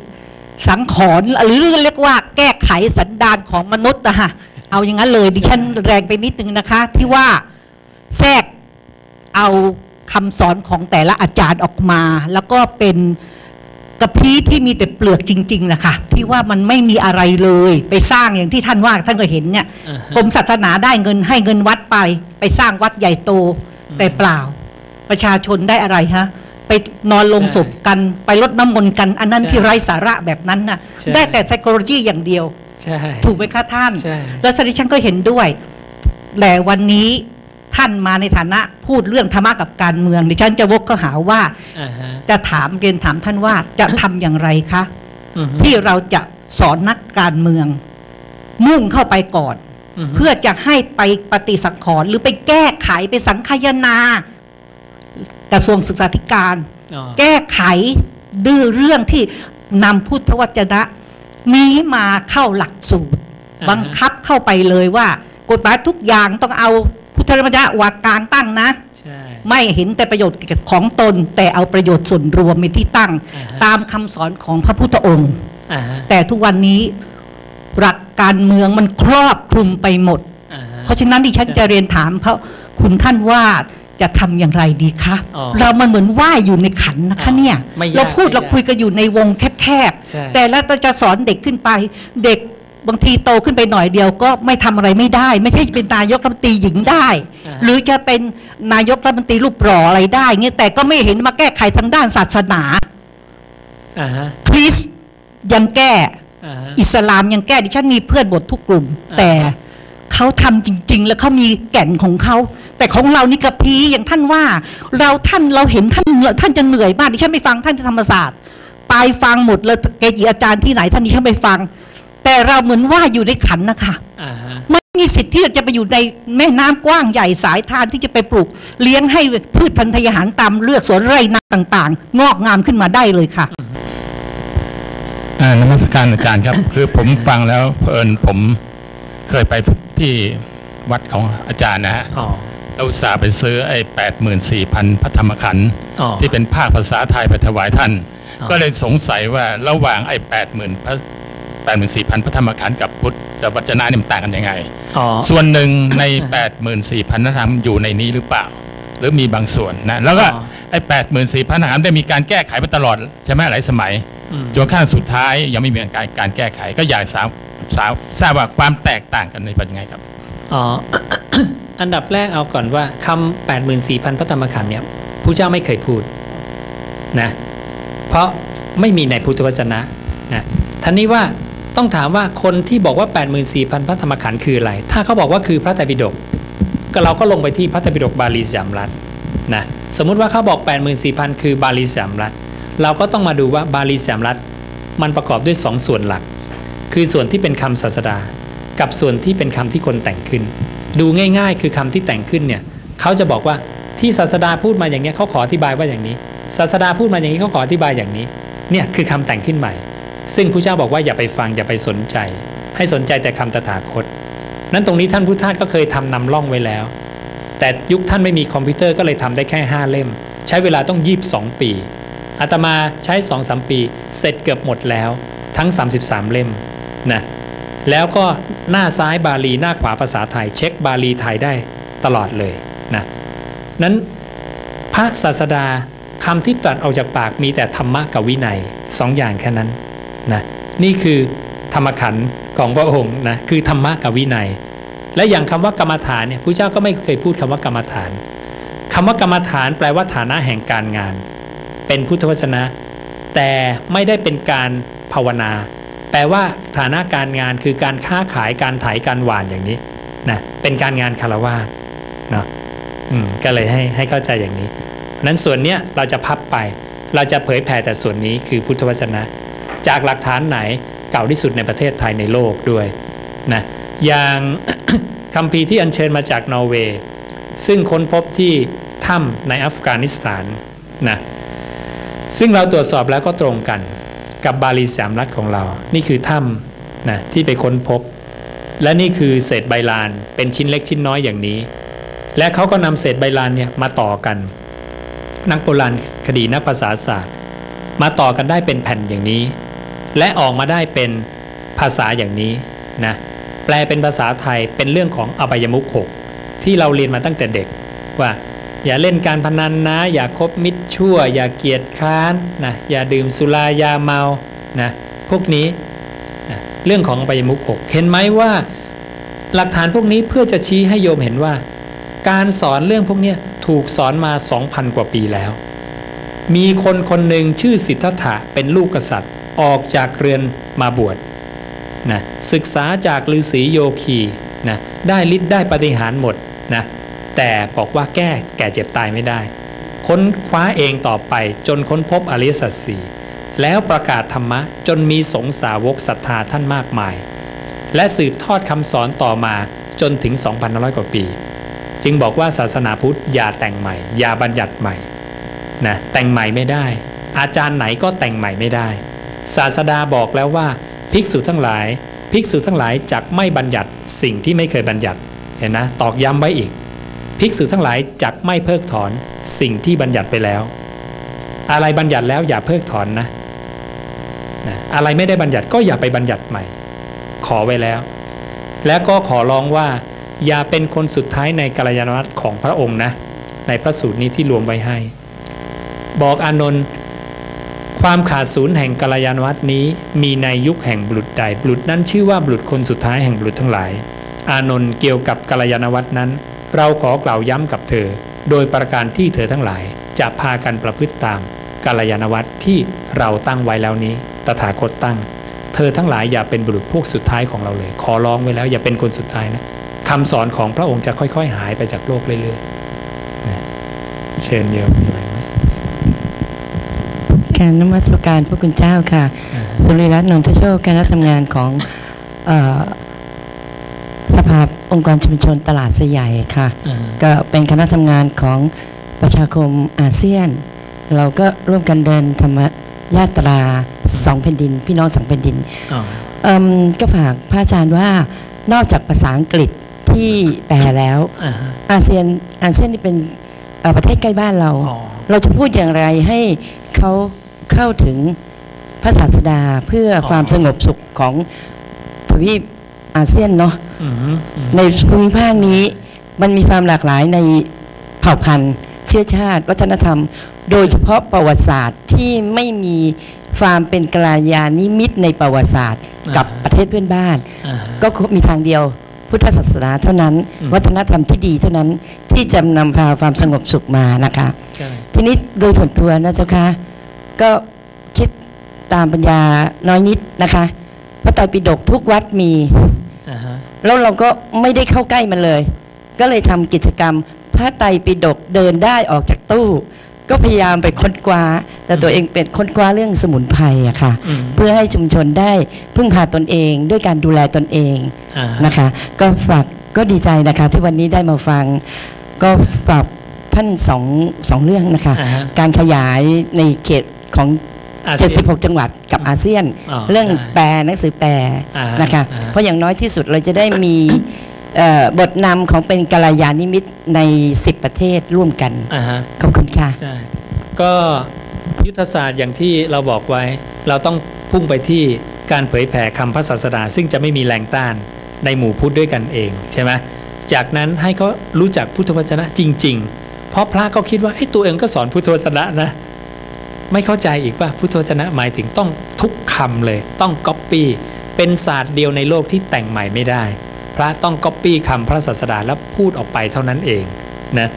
สังขรณ์หรือเรียกว่าแก้ไขสันดานของมนุษย์อะฮะเอาอย่างนั้นเลยดิฉันแรงไปนิดนึงนะคะ ที่ว่าแทรก เอาคำสอนของแต่ละอาจารย์ออกมา แล้วก็เป็นกระพี้ที่มีแต่เปลือกจริง ๆ นะคะ ที่ว่ามันไม่มีอะไรเลย ไปสร้างอย่างที่ท่านว่าท่านก็เห็นเนี่ยอ่าฮะกรมศาสนาได้เงินให้เงินวัดไป ไปสร้างวัดใหญ่โตแต่เปล่า ประชาชนได้อะไรฮะไปนอนลงศพกันไปรดน้ำมนต์กัน อันนั้นใช่ที่ไร้สาระแบบนั้นน่ะใช่ได้แต่ psychology อย่างเดียวใช่ถูกไหมคะท่านใช่แล้วดิฉันก็เห็นด้วยแต่วันนี้ ท่านมาในฐานะพูดเรื่องธรรมะกับการเมืองดิฉันจะวกเข้าหาว่าอ่าฮะจะถามเรียนถามท่านว่าจะทำอย่างไรคะอือฮึที่เราจะสอนนักการเมือง มุ่งเข้าไปก่อนอือฮึเพื่อจะให้ไปปฏิสังขรณ์หรือไปแก้ไขไปสังคายนากระทรวงศึกษาธิการอ๋อแก้ไขดื้อเรื่องที่นำพุทธวจนะนี้มาเข้าหลักสูตรอ่าฮะบังคับเข้าไปเลยว่า กฎหมายทุกอย่างต้องเอา พุทธวจนะวากลางตั้งนะใช่ไม่เห็นแต่ประโยชน์ของตน แต่เอาประโยชน์ส่วนรวมเป็นที่ตั้งอ่าฮะตามคำสอนของพระพุทธองค์อ่าฮะแต่ทุกวันนี้หลักการเมืองมันครอบคลุมไปหมดอ่าฮะเพราะฉะนั้นดิฉันใช่จะเรียนถามพระคุณท่านว่าจะทำอย่างไรดีคะอ๋อเรามันเหมือนว่ายอยู่ในขันนะคะอ๋อเนี่ยไม่ยากเราพูดไม่ยากเราคุยกันอยู่ในวงแคบใช่ๆแต่แล้วเราจะสอนเด็กขึ้นไป เด็ก บางทีโตขึ้นไปหน่อยเดียวก็ไม่ทำอะไรไม่ได้ ไม่ใช่เป็นนายกรัฐมนตรีหญิงได้อ่าฮะหรือจะเป็นนายกรัฐมนตรีรูปหล่ออะไรได้เงี้ยแต่ก็ไม่เห็นมาแก้ไขทางด้านศาสนาอ่าฮะคริสต์ยังแก้อ่าฮะอิสลามยังแก้ดิฉันมีเพื่อนบททุกกลุ่มอ่าแต่เขาทำจริง ๆ แล้วเขามีแก่นของเขาแต่ของเรานี่กระพีอย่างท่านว่า เราท่านเราเห็นท่านเหนื่อยท่านจะเหนื่อยมากดิฉันไปฟังท่านธรรมศาสตร์ไปฟังหมดเลยเกจิอาจารย์ที่ไหนท่านดิฉันไปฟัง แต่เราเหมือนว่าอยู่ในขันนะคะอ่าฮะไม่มีสิทธิ์ที่จะไปอยู่ในแม่น้ำกว้างใหญ่สายทานที่จะไปปลูก เลี้ยงให้พืชพันธุ์ทายอาหารตามเลือกสวนไร่นาต่าง ๆ งอกงามขึ้นมาได้เลยค่ะอ่านมัสการอาจารย์ครับ คือผมฟังแล้วเผอิญผมเคยไปที่วัดของอาจารย์นะฮะอ๋อเราอุตส่าห์ไปซื้อไอ้แปดหมื่นสี่พันพระธรรมขันธ์อ๋อที่เป็นภาคภาษาไทยไปถวายท่านอ๋อก็เลยสงสัยว่าระหว่างไอ้แปดหมื่นพระ แปดหมื่นสี่พันพระธรรมขันธ์กับพุทธวจนะนี่มันต่างกันยังไงอ๋อส่วนหนึ่งในแปดหมื่นสี่พันธรรมอยู่ในนี้หรือเปล่า หรือมีบางส่วนนะ แล้วก็อ๋อไอ้แปดหมื่นสี่พันธรรมได้มีการแก้ไขมาตลอด ใช่ไหมหลายสมัยอืมจนขั้นสุดท้ายยังไม่มีการการแก้ไข ก็อยากทราบทราบทราบว่าความแตกต่างกันในเป็นยังไงครับ อ๋อ อันดับแรกเอาก่อนว่าคำ84,000พระธรรมขันธ์เนี่ยผู้เจ้าไม่เคยพูดนะ เพราะไม่มีในพุทธวจนะนะท่านนี้ว่า ต้องถามว่าคนที่บอกว่า 84,000 พระธรรมขันธ์คืออะไร ถ้าเขาบอกว่าคือพระไตรปิฎกก็เราก็ลงไปที่พระไตรปิฎกบาลีสามรัฐนะสมมุติว่าเขาบอก 84,000 คือบาลีสามรัฐ เราก็ต้องมาดูว่าบาลีสามรัฐ มันประกอบด้วยสองส่วนหลัก คือส่วนที่เป็นคำศาสดา กับส่วนที่เป็นคำที่คนแต่งขึ้น ดูง่าย ๆ คือคำที่แต่งขึ้นเนี่ยเขาจะบอกว่าที่ศาสดาพูดมาอย่างนี้เขาขออธิบายว่าอย่างนี้ ศาสดาพูดมาอย่างนี้เขาขออธิบายอย่างนี้เนี่ยคือคำแต่งขึ้นใหม่ ซึ่งพระเจ้าบอกว่าอย่าไปฟังอย่าไปสนใจ ให้สนใจแต่คำตถาคต นั้นตรงนี้ท่านพุทธทาสก็เคยทำนำร่องไว้แล้ว แต่ยุคท่านไม่มีคอมพิวเตอร์ก็เลยทำได้แค่ 5 เล่ม ใช้เวลาต้องยีบ2ปีอาตมาใช้2-3ปี เสร็จเกือบหมดแล้วทั้ง 33 เล่มนะแล้วก็หน้าซ้ายบาลีหน้าขวาภาษาไทย เช็คบาลีไทยได้ตลอดเลยนะนั้นพระศาสดาคำที่ตรัสออกจากปากมีแต่ธรรมะกับวินัยสองอย่างแค่นั้น นะนี่คือธรรมขันธ์ของพระองค์นะคือธรรมะกับวินัย และอย่างคำว่ากรรมฐานเนี่ยพระเจ้าก็ไม่เคยพูดคำว่ากรรมฐานคำว่ากรรมฐานแปลว่าฐานะแห่งการงาน เป็นพุทธวจนะ แต่ไม่ได้เป็นการภาวนา แปลว่าฐานะการงานคือการค้าขายการไถการหวานอย่างนี้นะเป็นการงานคารวาสเนาะอืมก็เลยให้ให้เข้าใจอย่างนี้นั้นส่วนเนี้ยเราจะพับไป เราจะเผยแผ่แต่ส่วนนี้คือพุทธวจนะ จากหลักฐานไหนเก่าที่สุดในประเทศไทยในโลกด้วยนะอย่างคัมภีที่อัญเชิญมาจากนอร์เวย์ซึ่งค้นพบที่ถ้ำในอัฟกานิสถานนะซึ่งเราตรวจสอบแล้วก็ตรงกันกับบาลีสามรัฐของเรา นี่คือถ้ำนะที่ไปค้นพบ และนี่คือเศษใบลานเป็นชิ้นเล็กชิ้นน้อยอย่างนี้ และเขาก็นำเศษใบลานเนี่ยมาต่อกัน นักโบราณคดีนักภาษาศาสตร์ มาต่อกันได้เป็นแผ่นอย่างนี้ และออกมาได้เป็นภาษาอย่างนี้นะแปลเป็นภาษาไทยเป็นเรื่องของอบายมุขหกที่เราเรียนมาตั้งแต่เด็กว่า อย่าเล่นการพนันนะ อย่าคบมิตรชั่ว อย่าเกียจคร้านนะอย่าดื่มสุรายาเมานะพวกนี้นะเรื่องของอบายมุขหกเห็นไหมว่าหลักฐานพวกนี้เพื่อจะชี้ให้โยมเห็นว่า การสอนเรื่องพวกนี้ถูกสอนมา 2,000 กว่าปีแล้ว มีคนคนหนึ่งชื่อสิทธัตถะเป็นลูกกษัตริย์ ออกจากเรือนมาบวชนะศึกษาจากฤาษีโยคีนะได้ฤทธิ์ได้ปฏิหารหมดนะแต่บอกว่าแก้แก่เจ็บตายไม่ได้ ค้นคว้าเองต่อไปจนค้นพบอริยสัจสี่แล้วประกาศธรรมะจนมีสงสาวกศรัทธาท่านมากมาย และสืบทอดคำสอนต่อมาจนถึง 2,500 กว่าปี จึงบอกว่าศาสนาพุทธอย่าแต่งใหม่ อย่าบัญญัติใหม่นะแต่งใหม่ไม่ได้ อาจารย์ไหนก็แต่งใหม่ไม่ได้ ศาสดาบอกแล้วว่า ภิกษุทั้งหลาย ภิกษุทั้งหลายจักไม่บัญญัติสิ่งที่ไม่เคยบัญญัติเห็นนะตอกย้ำไว้อีก ภิกษุทั้งหลายจักไม่เพิกถอนสิ่งที่บัญญัติไปแล้ว อะไรบัญญัติแล้วอย่าเพิกถอนนะนะอะไรไม่ได้บัญญัติก็อย่าไปบัญญัติใหม่ ขอไว้แล้ว และก็ขอร้องว่า อย่าเป็นคนสุดท้ายในกัลยาณวัตรของพระองค์นะ ในพระสูตรนี้ที่รวมไว้ให้ บอกอานนท์ ความขาดศูนย์แห่งกัลยาณวัตนี้มีในยุคแห่งบุตรใดบุตรนั้นชื่อว่าบุตรคนสุดท้ายแห่งบุตรทั้งหลาย อานนท์เกี่ยวกับกัลยาณวัตนั้น เราขอกล่าวย้ำกับเธอ โดยประการที่เธอทั้งหลาย จะพากันประพฤติตามกัลยาณวัตที่เราตั้งไว้แล้วนี้ ตถาคตตั้ง เธอทั้งหลายอย่าเป็นบุรุษพวกสุดท้ายของเราเลย ขอร้องไว้แล้วอย่าเป็นคนสุดท้ายนะคำสอนของพระองค์จะค่อย ๆ หายไปจากโลกเรื่อยๆเชิญโยมมีอะไรไหม การนมัสการพระคุณเจ้าค่ะอ่าสุริรัตน์นนทโชคคณะทำงานของเออสภาองค์กรชุมชนตลาดสยายค่ะอ่าก็เป็นคณะทำงานของประชาคมอาเซียน เราก็ร่วมกันเดินธรรมยาตราสองแผ่นดิน พี่น้องสองแผ่นดินอ๋อเอิ่มก็ฝากพระอาจารย์ว่านอกจากภาษาอังกฤษที่แปลแล้วอ่าฮะอาเซียนอาเซียนนี่เป็นเอ่อประเทศใกล้บ้านเราอ๋อเราจะพูดอย่างไรให้เขา เข้าถึงพระศาสดาเพื่อออความสงบสุขของทวีปอาเซียนเนาะอืมฮึอืมในภูมิภาคนี้มันมีความหลากหลายในเผ่าพันธุ์ เชื้อชาติ วัฒนธรรม โดยเฉพาะประวัติศาสตร์ที่ไม่มีความเป็นกลายานิมิตในประวัติศาสตร์ กับประเทศเพื่อนบ้านอ่าก็มีทางเดียวพุพุทธศาสนาเท่านั้นอืมวัฒนธรรมที่ดีเท่านั้นที่จะนำพาความสงบสุขมานะคะใช่ทีนี้โดยส่วนตัวนะเจ้าค่ะ ก็คิดตามปัญญาน้อยนิดนะคะ พระไตรปิฎกทุกวัดมีอ่าฮะแล้วเราก็ไม่ได้เข้าใกล้มันเลย ก็เลยทำกิจกรรม พระไตรปิฎกเดินได้ออกจากตู้ ก็พยายามไปค้นคว้า แต่ตัวเองเป็นค้นคว้าเรื่องสมุนไพรอะค่ะอืมเพื่อให้ชุมชนได้พึ่งพาตนเองด้วยการดูแลตนเองอ่าฮะนะคะ ก็ฝากก็ดีใจนะคะที่วันนี้ได้มาฟังก็ฝากท่านสองสองเรื่องนะคะอ่าฮะการขยายในเขต ของอาเซียน76 จังหวัดกับอาเซียนอ๋อเรื่องได้แปลหนังสือแปลอ่าฮะนะคะอ่าฮะเพราะอย่างน้อยที่สุดเราจะได้มีเอ่อบทนำของเป็นกัลยาณิมิตรใน 10 ประเทศร่วมกันอ่าฮะขอบคุณค่ะใช่ก็ยุทธศาสตร์อย่างที่เราบอกไว้ เราต้องพุ่งไปที่การเผยแผ่คำพระศาสดา ซึ่งจะไม่มีแรงต้านในหมู่พุทธด้วยกันเองใช่ไหมจากนั้นให้เขารู้จักพุทธวจนะจริง ๆ เพราะพระก็คิดว่าไอ้ยตัวเองก็สอนพุทธวจนะนะ ไม่เข้าใจอีกว่าพุทธวจนะหมายถึงต้องทุกคำเลย ต้องก๊อปปี้เป็นศาสตร์เดียวในโลกที่แต่งใหม่ไม่ได้ พระต้องก๊อปปี้คำพระศาสดาแล้วพูดออกไปเท่านั้นเองนะ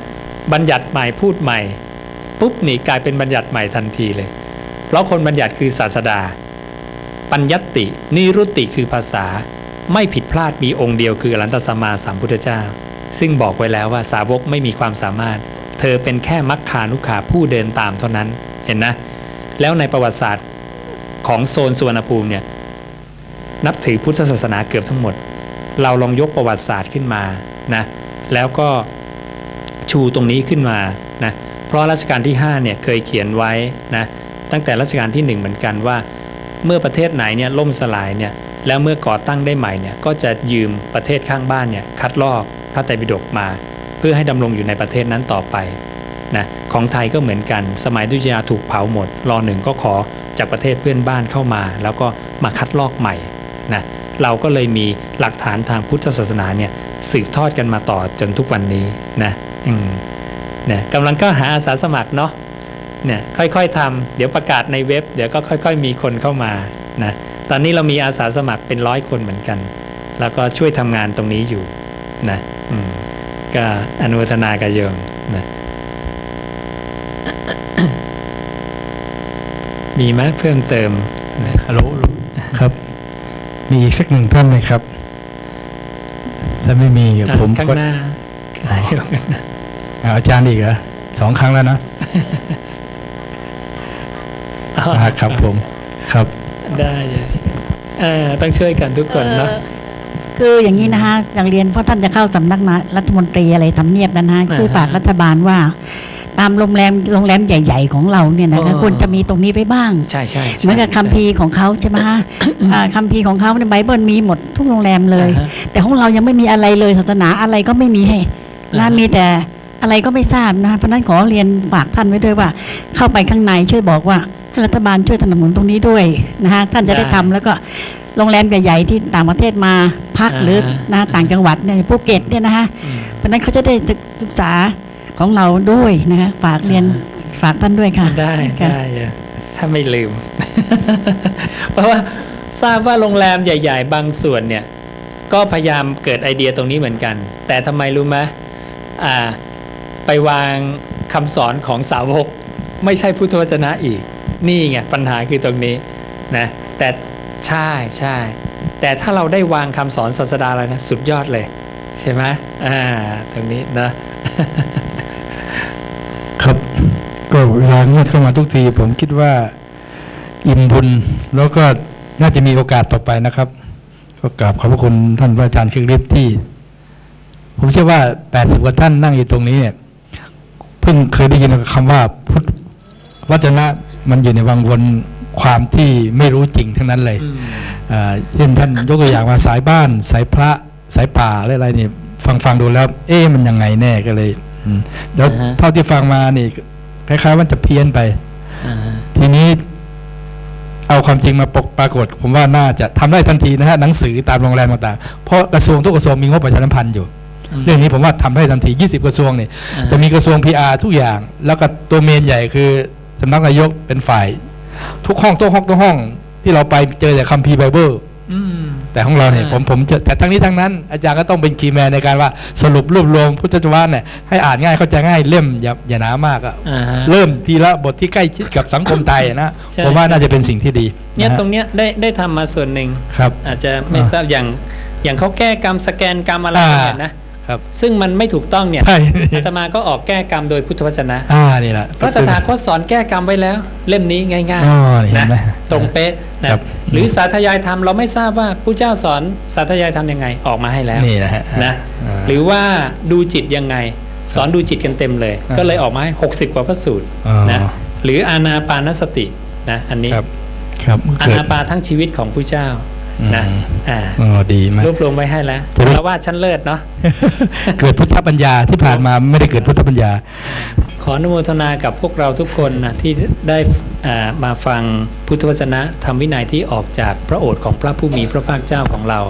บัญญัติใหม่พูดใหม่ปุ๊บนี่กลายเป็นบัญญัติใหม่ทันทีเลย เพราะคนบัญญัติคือศาสดา ปัญญตติ นิรุตติคือภาษา ไม่ผิดพลาดมีองค์เดียวคืออรันตสัมมาสัมพุทธเจ้า ซึ่งบอกไว้แล้วว่าสาวกไม่มีความสามารถ เธอเป็นแค่มัคคานุขาผู้เดินตามเท่านั้น เห็นนะ แล้วในประวัติศาสตร์ของโซนสุวรรณภูมิเนี่ยนับถือพุทธศาสนาเกือบทั้งหมด เราลองยกประวัติศาสตร์ขึ้นมานะแล้วก็ชูตรงนี้ขึ้นมานะเพราะรัชกาลที่5เนี่ยเคยเขียนไว้นะตั้งแต่รัชกาลที่ 1 เหมือนกันว่า เมื่อประเทศไหนเนี่ยล่มสลายเนี่ยแล้วเมื่อก่อตั้งได้ใหม่เนี่ยก็จะยืมประเทศข้างบ้านเนี่ยคัดลอกพระไตรปิฎกมา เพื่อให้ดำรงอยู่ในประเทศนั้นต่อไปนะ ของไทยก็เหมือนกัน สมัยอยุธยาถูกเผาหมดรอหนึ่งก็ขอจากประเทศเพื่อนบ้านเข้ามา แล้วก็มาคัดลอกใหม่นะเราก็เลยมีหลักฐานทางพุทธศาสนาเนี่ยสืบทอดกันมาต่อจนทุกวันนี้นะอืมเนี่ยกำลังก็หาอาสาสมัครเนาะเนี่ยค่อยๆทำเดี๋ยวประกาศในเว็บ เดี๋ยวก็ค่อย ๆ มีคนเข้ามานะตอนนี้เรามีอาสาสมัครเป็นร้อยคนเหมือนกัน แล้วก็ช่วยทำงานตรงนี้อยู่นะอืมก็อนุทนากับโยมนะ มีไหมเพิ่มเติมนะฮัลโหลครับ มีอีกสักหนึ่งท่านไหมครับ ถ้าไม่มีอะผมข้างก็หน้าโยมข้างหน้าอ่าอาจารย์อีกเหรอสองครั้งแล้วนะอ๋ออ่าครับผมครับ ได้เลยเอ่อต้องช่วยกันทุกคนเนาะเอ่อคืออย่างนี้นะคะอย่างเรียนเพราะท่านจะเข้าสำนักนารัฐมนตรีอะไรทำเนียบนะนะอ่าฮะคือฝากรัฐบาลว่า ตามโรงแรมโรงแรมใหญ่ ๆ ของเราเนี่ยนะคะอ๋อควรจะมีตรงนี้ไปบ้างใช่ใช่ใช่เหมือนกับคัมภีร์ของเขาใช่ไหมฮะอ่าคัมภีร์ของเขาในไบเบิลมีหมดทุกโรงแรมเลยอ่าฮะแต่ของเรายังไม่มีอะไรเลยศาสนาอะไรก็ไม่มีให้อ่านะฮะมีแต่อะไรก็ไม่ทราบนะเพราะฉะนั้นขอเรียนฝากท่านไว้ด้วยว่า เข้าไปข้างในช่วยบอกว่าให้รัฐบาลช่วยสนับสนุนตรงนี้ด้วยนะฮะท่านจะได้ทำแล้วก็โรงแรมใหญ่ๆที่ต่างประเทศมาพักหรือนะต่างจังหวัดเนี่ยภูเก็ตเนี่ยนะฮะอืมเพราะฉะนั้นเขาจะได้ศึกษา ของเราด้วยนะคะฝากเรียนฝากท่านด้วยค่ะ ได้ค่ะได้อะถ้าไม่ลืม เพราะว่าทราบว่าโรงแรมใหญ่ ๆ บางส่วนเนี่ย ก็พยายามเกิดไอเดียตรงนี้เหมือนกัน แต่ทำไมรู้ไหมอ่า ไปวางคำสอนของสาวก ไม่ใช่พุทธวจนะอีก นี่ไงปัญหาคือตรงนี้นะแต่ใช่ใช่แต่ถ้าเราได้วางคำสอนศาสดาแล้วนะ สุดยอดเลย ใช่ไหมอ่า ตรงนี้นะครับ ก็เวลางวดเข้ามาทุกที ผมคิดว่าอิ่มบุญ แล้วก็น่าจะมีโอกาสต่อไปนะครับ ก็กราบขอบพระคุณท่านพระอาจารย์เครืองฤทธิ์ที่ ผมเชื่อว่า 80 กว่าท่านนั่งอยู่ตรงนี้เนี่ยเพิ่งเคยได้ยินคำว่าพุทธวจนะมันอยู่ในวังวนความที่ไม่รู้จริงทั้งนั้นเลยอ่าเช่นท่านยกตัวอย่างมาสายบ้าน สายพระสายป่าอะไรอะไรนี่ฟังฟังดูแล้ว เอ๊ะมันยังไงแน่ก็เลยอืมแล้วอ่าฮะเท่าที่ฟังมานี่ คล้ายๆว่าจะเพี้ยนไปอ่าทีนี้เอาความจริงมาปกปรากฏ ผมว่าน่าจะทำได้ทันทีนะฮะหนังสือตามโรงแรมต่างๆ เพราะกระทรวงทุกกระทรวงมีงบประชาสัมพันธ์อยู่ เรื่องนี้ผมว่าทำได้ทันที 20 กระทรวงเนี่ยอ่าจะมีกระทรวง PR ทุกอย่าง แล้วก็ตัวเมนใหญ่คือสำนักนายกเป็นฝ่าย ทุกห้องทุกห้องทุกห้องที่เราไปเจอแต่คัมภีร์ไบเบิลอืม แต่แต่ของเราเนี่ยผมผมจะแต่ทั้งนี้ทั้งนั้น อาจารย์ก็ต้องเป็นคีย์แมนในการว่าสรุปรวบรวมพุทธวจนะเนี่ยให้อ่านง่ายเข้าใจง่ายเล่มอย่าอย่าหนามากอะอ่าฮะเริ่มทีละบทที่ใกล้ชิดกับสังคมไทยนะใช่ผมว่าน่าจะเป็นสิ่งที่ดีเนี่ยะฮะตรงเนี้ยได้ได้ทำมาส่วนหนึ่งครับ อาจจะไม่อ่าทราบอย่างอย่างเขาแก้กรรมสแกนกรรมอะไรอ่ากันเนี่ยนะ ครับซึ่งมันไม่ถูกต้องเนี่ยใช่อาตมาก็ออกแก้กรรมโดยพุทธวจนะอ่านี่แหละพระตถาคตสอนแก้กรรมไว้แล้ว เล่มนี้ง่ายอ๋อนี่ๆเห็นะนไหมตรงเป๊ะนะครับหรือสาธยายธรรมเราไม่ทราบว่าผู้เจ้าสอนสาธยายธรรมยังไงออกมาให้แล้วนี่นะฮะนะอ่าหรือว่าดูจิตยังไง สอนดูจิตกันเต็มเลยอ่าก็เลยออกมาให้60กว่าพระสูตรอ๋อนะหรืออานาปานสตินะอันนี้ครับครับอาเกิดนาปาทั้งชีวิตของผู้เจ้า นะอืมอ่าอ๋อดีมากรวบรวมไว้ให้แล้วจะได้เราว่าชั้นเลิศเนาะเกิดพุทธปัญญาที่ผ่านมาไม่ได้เกิดพุทธปัญญา ขออนุโมทนากับพวกเราทุกคนนะที่ได้อ่ามาฟังพุทธวจนะธรรมวินัยที่ออกจากพระโอษฐ์ของพระผู้มีพระภาคเจ้าของเรา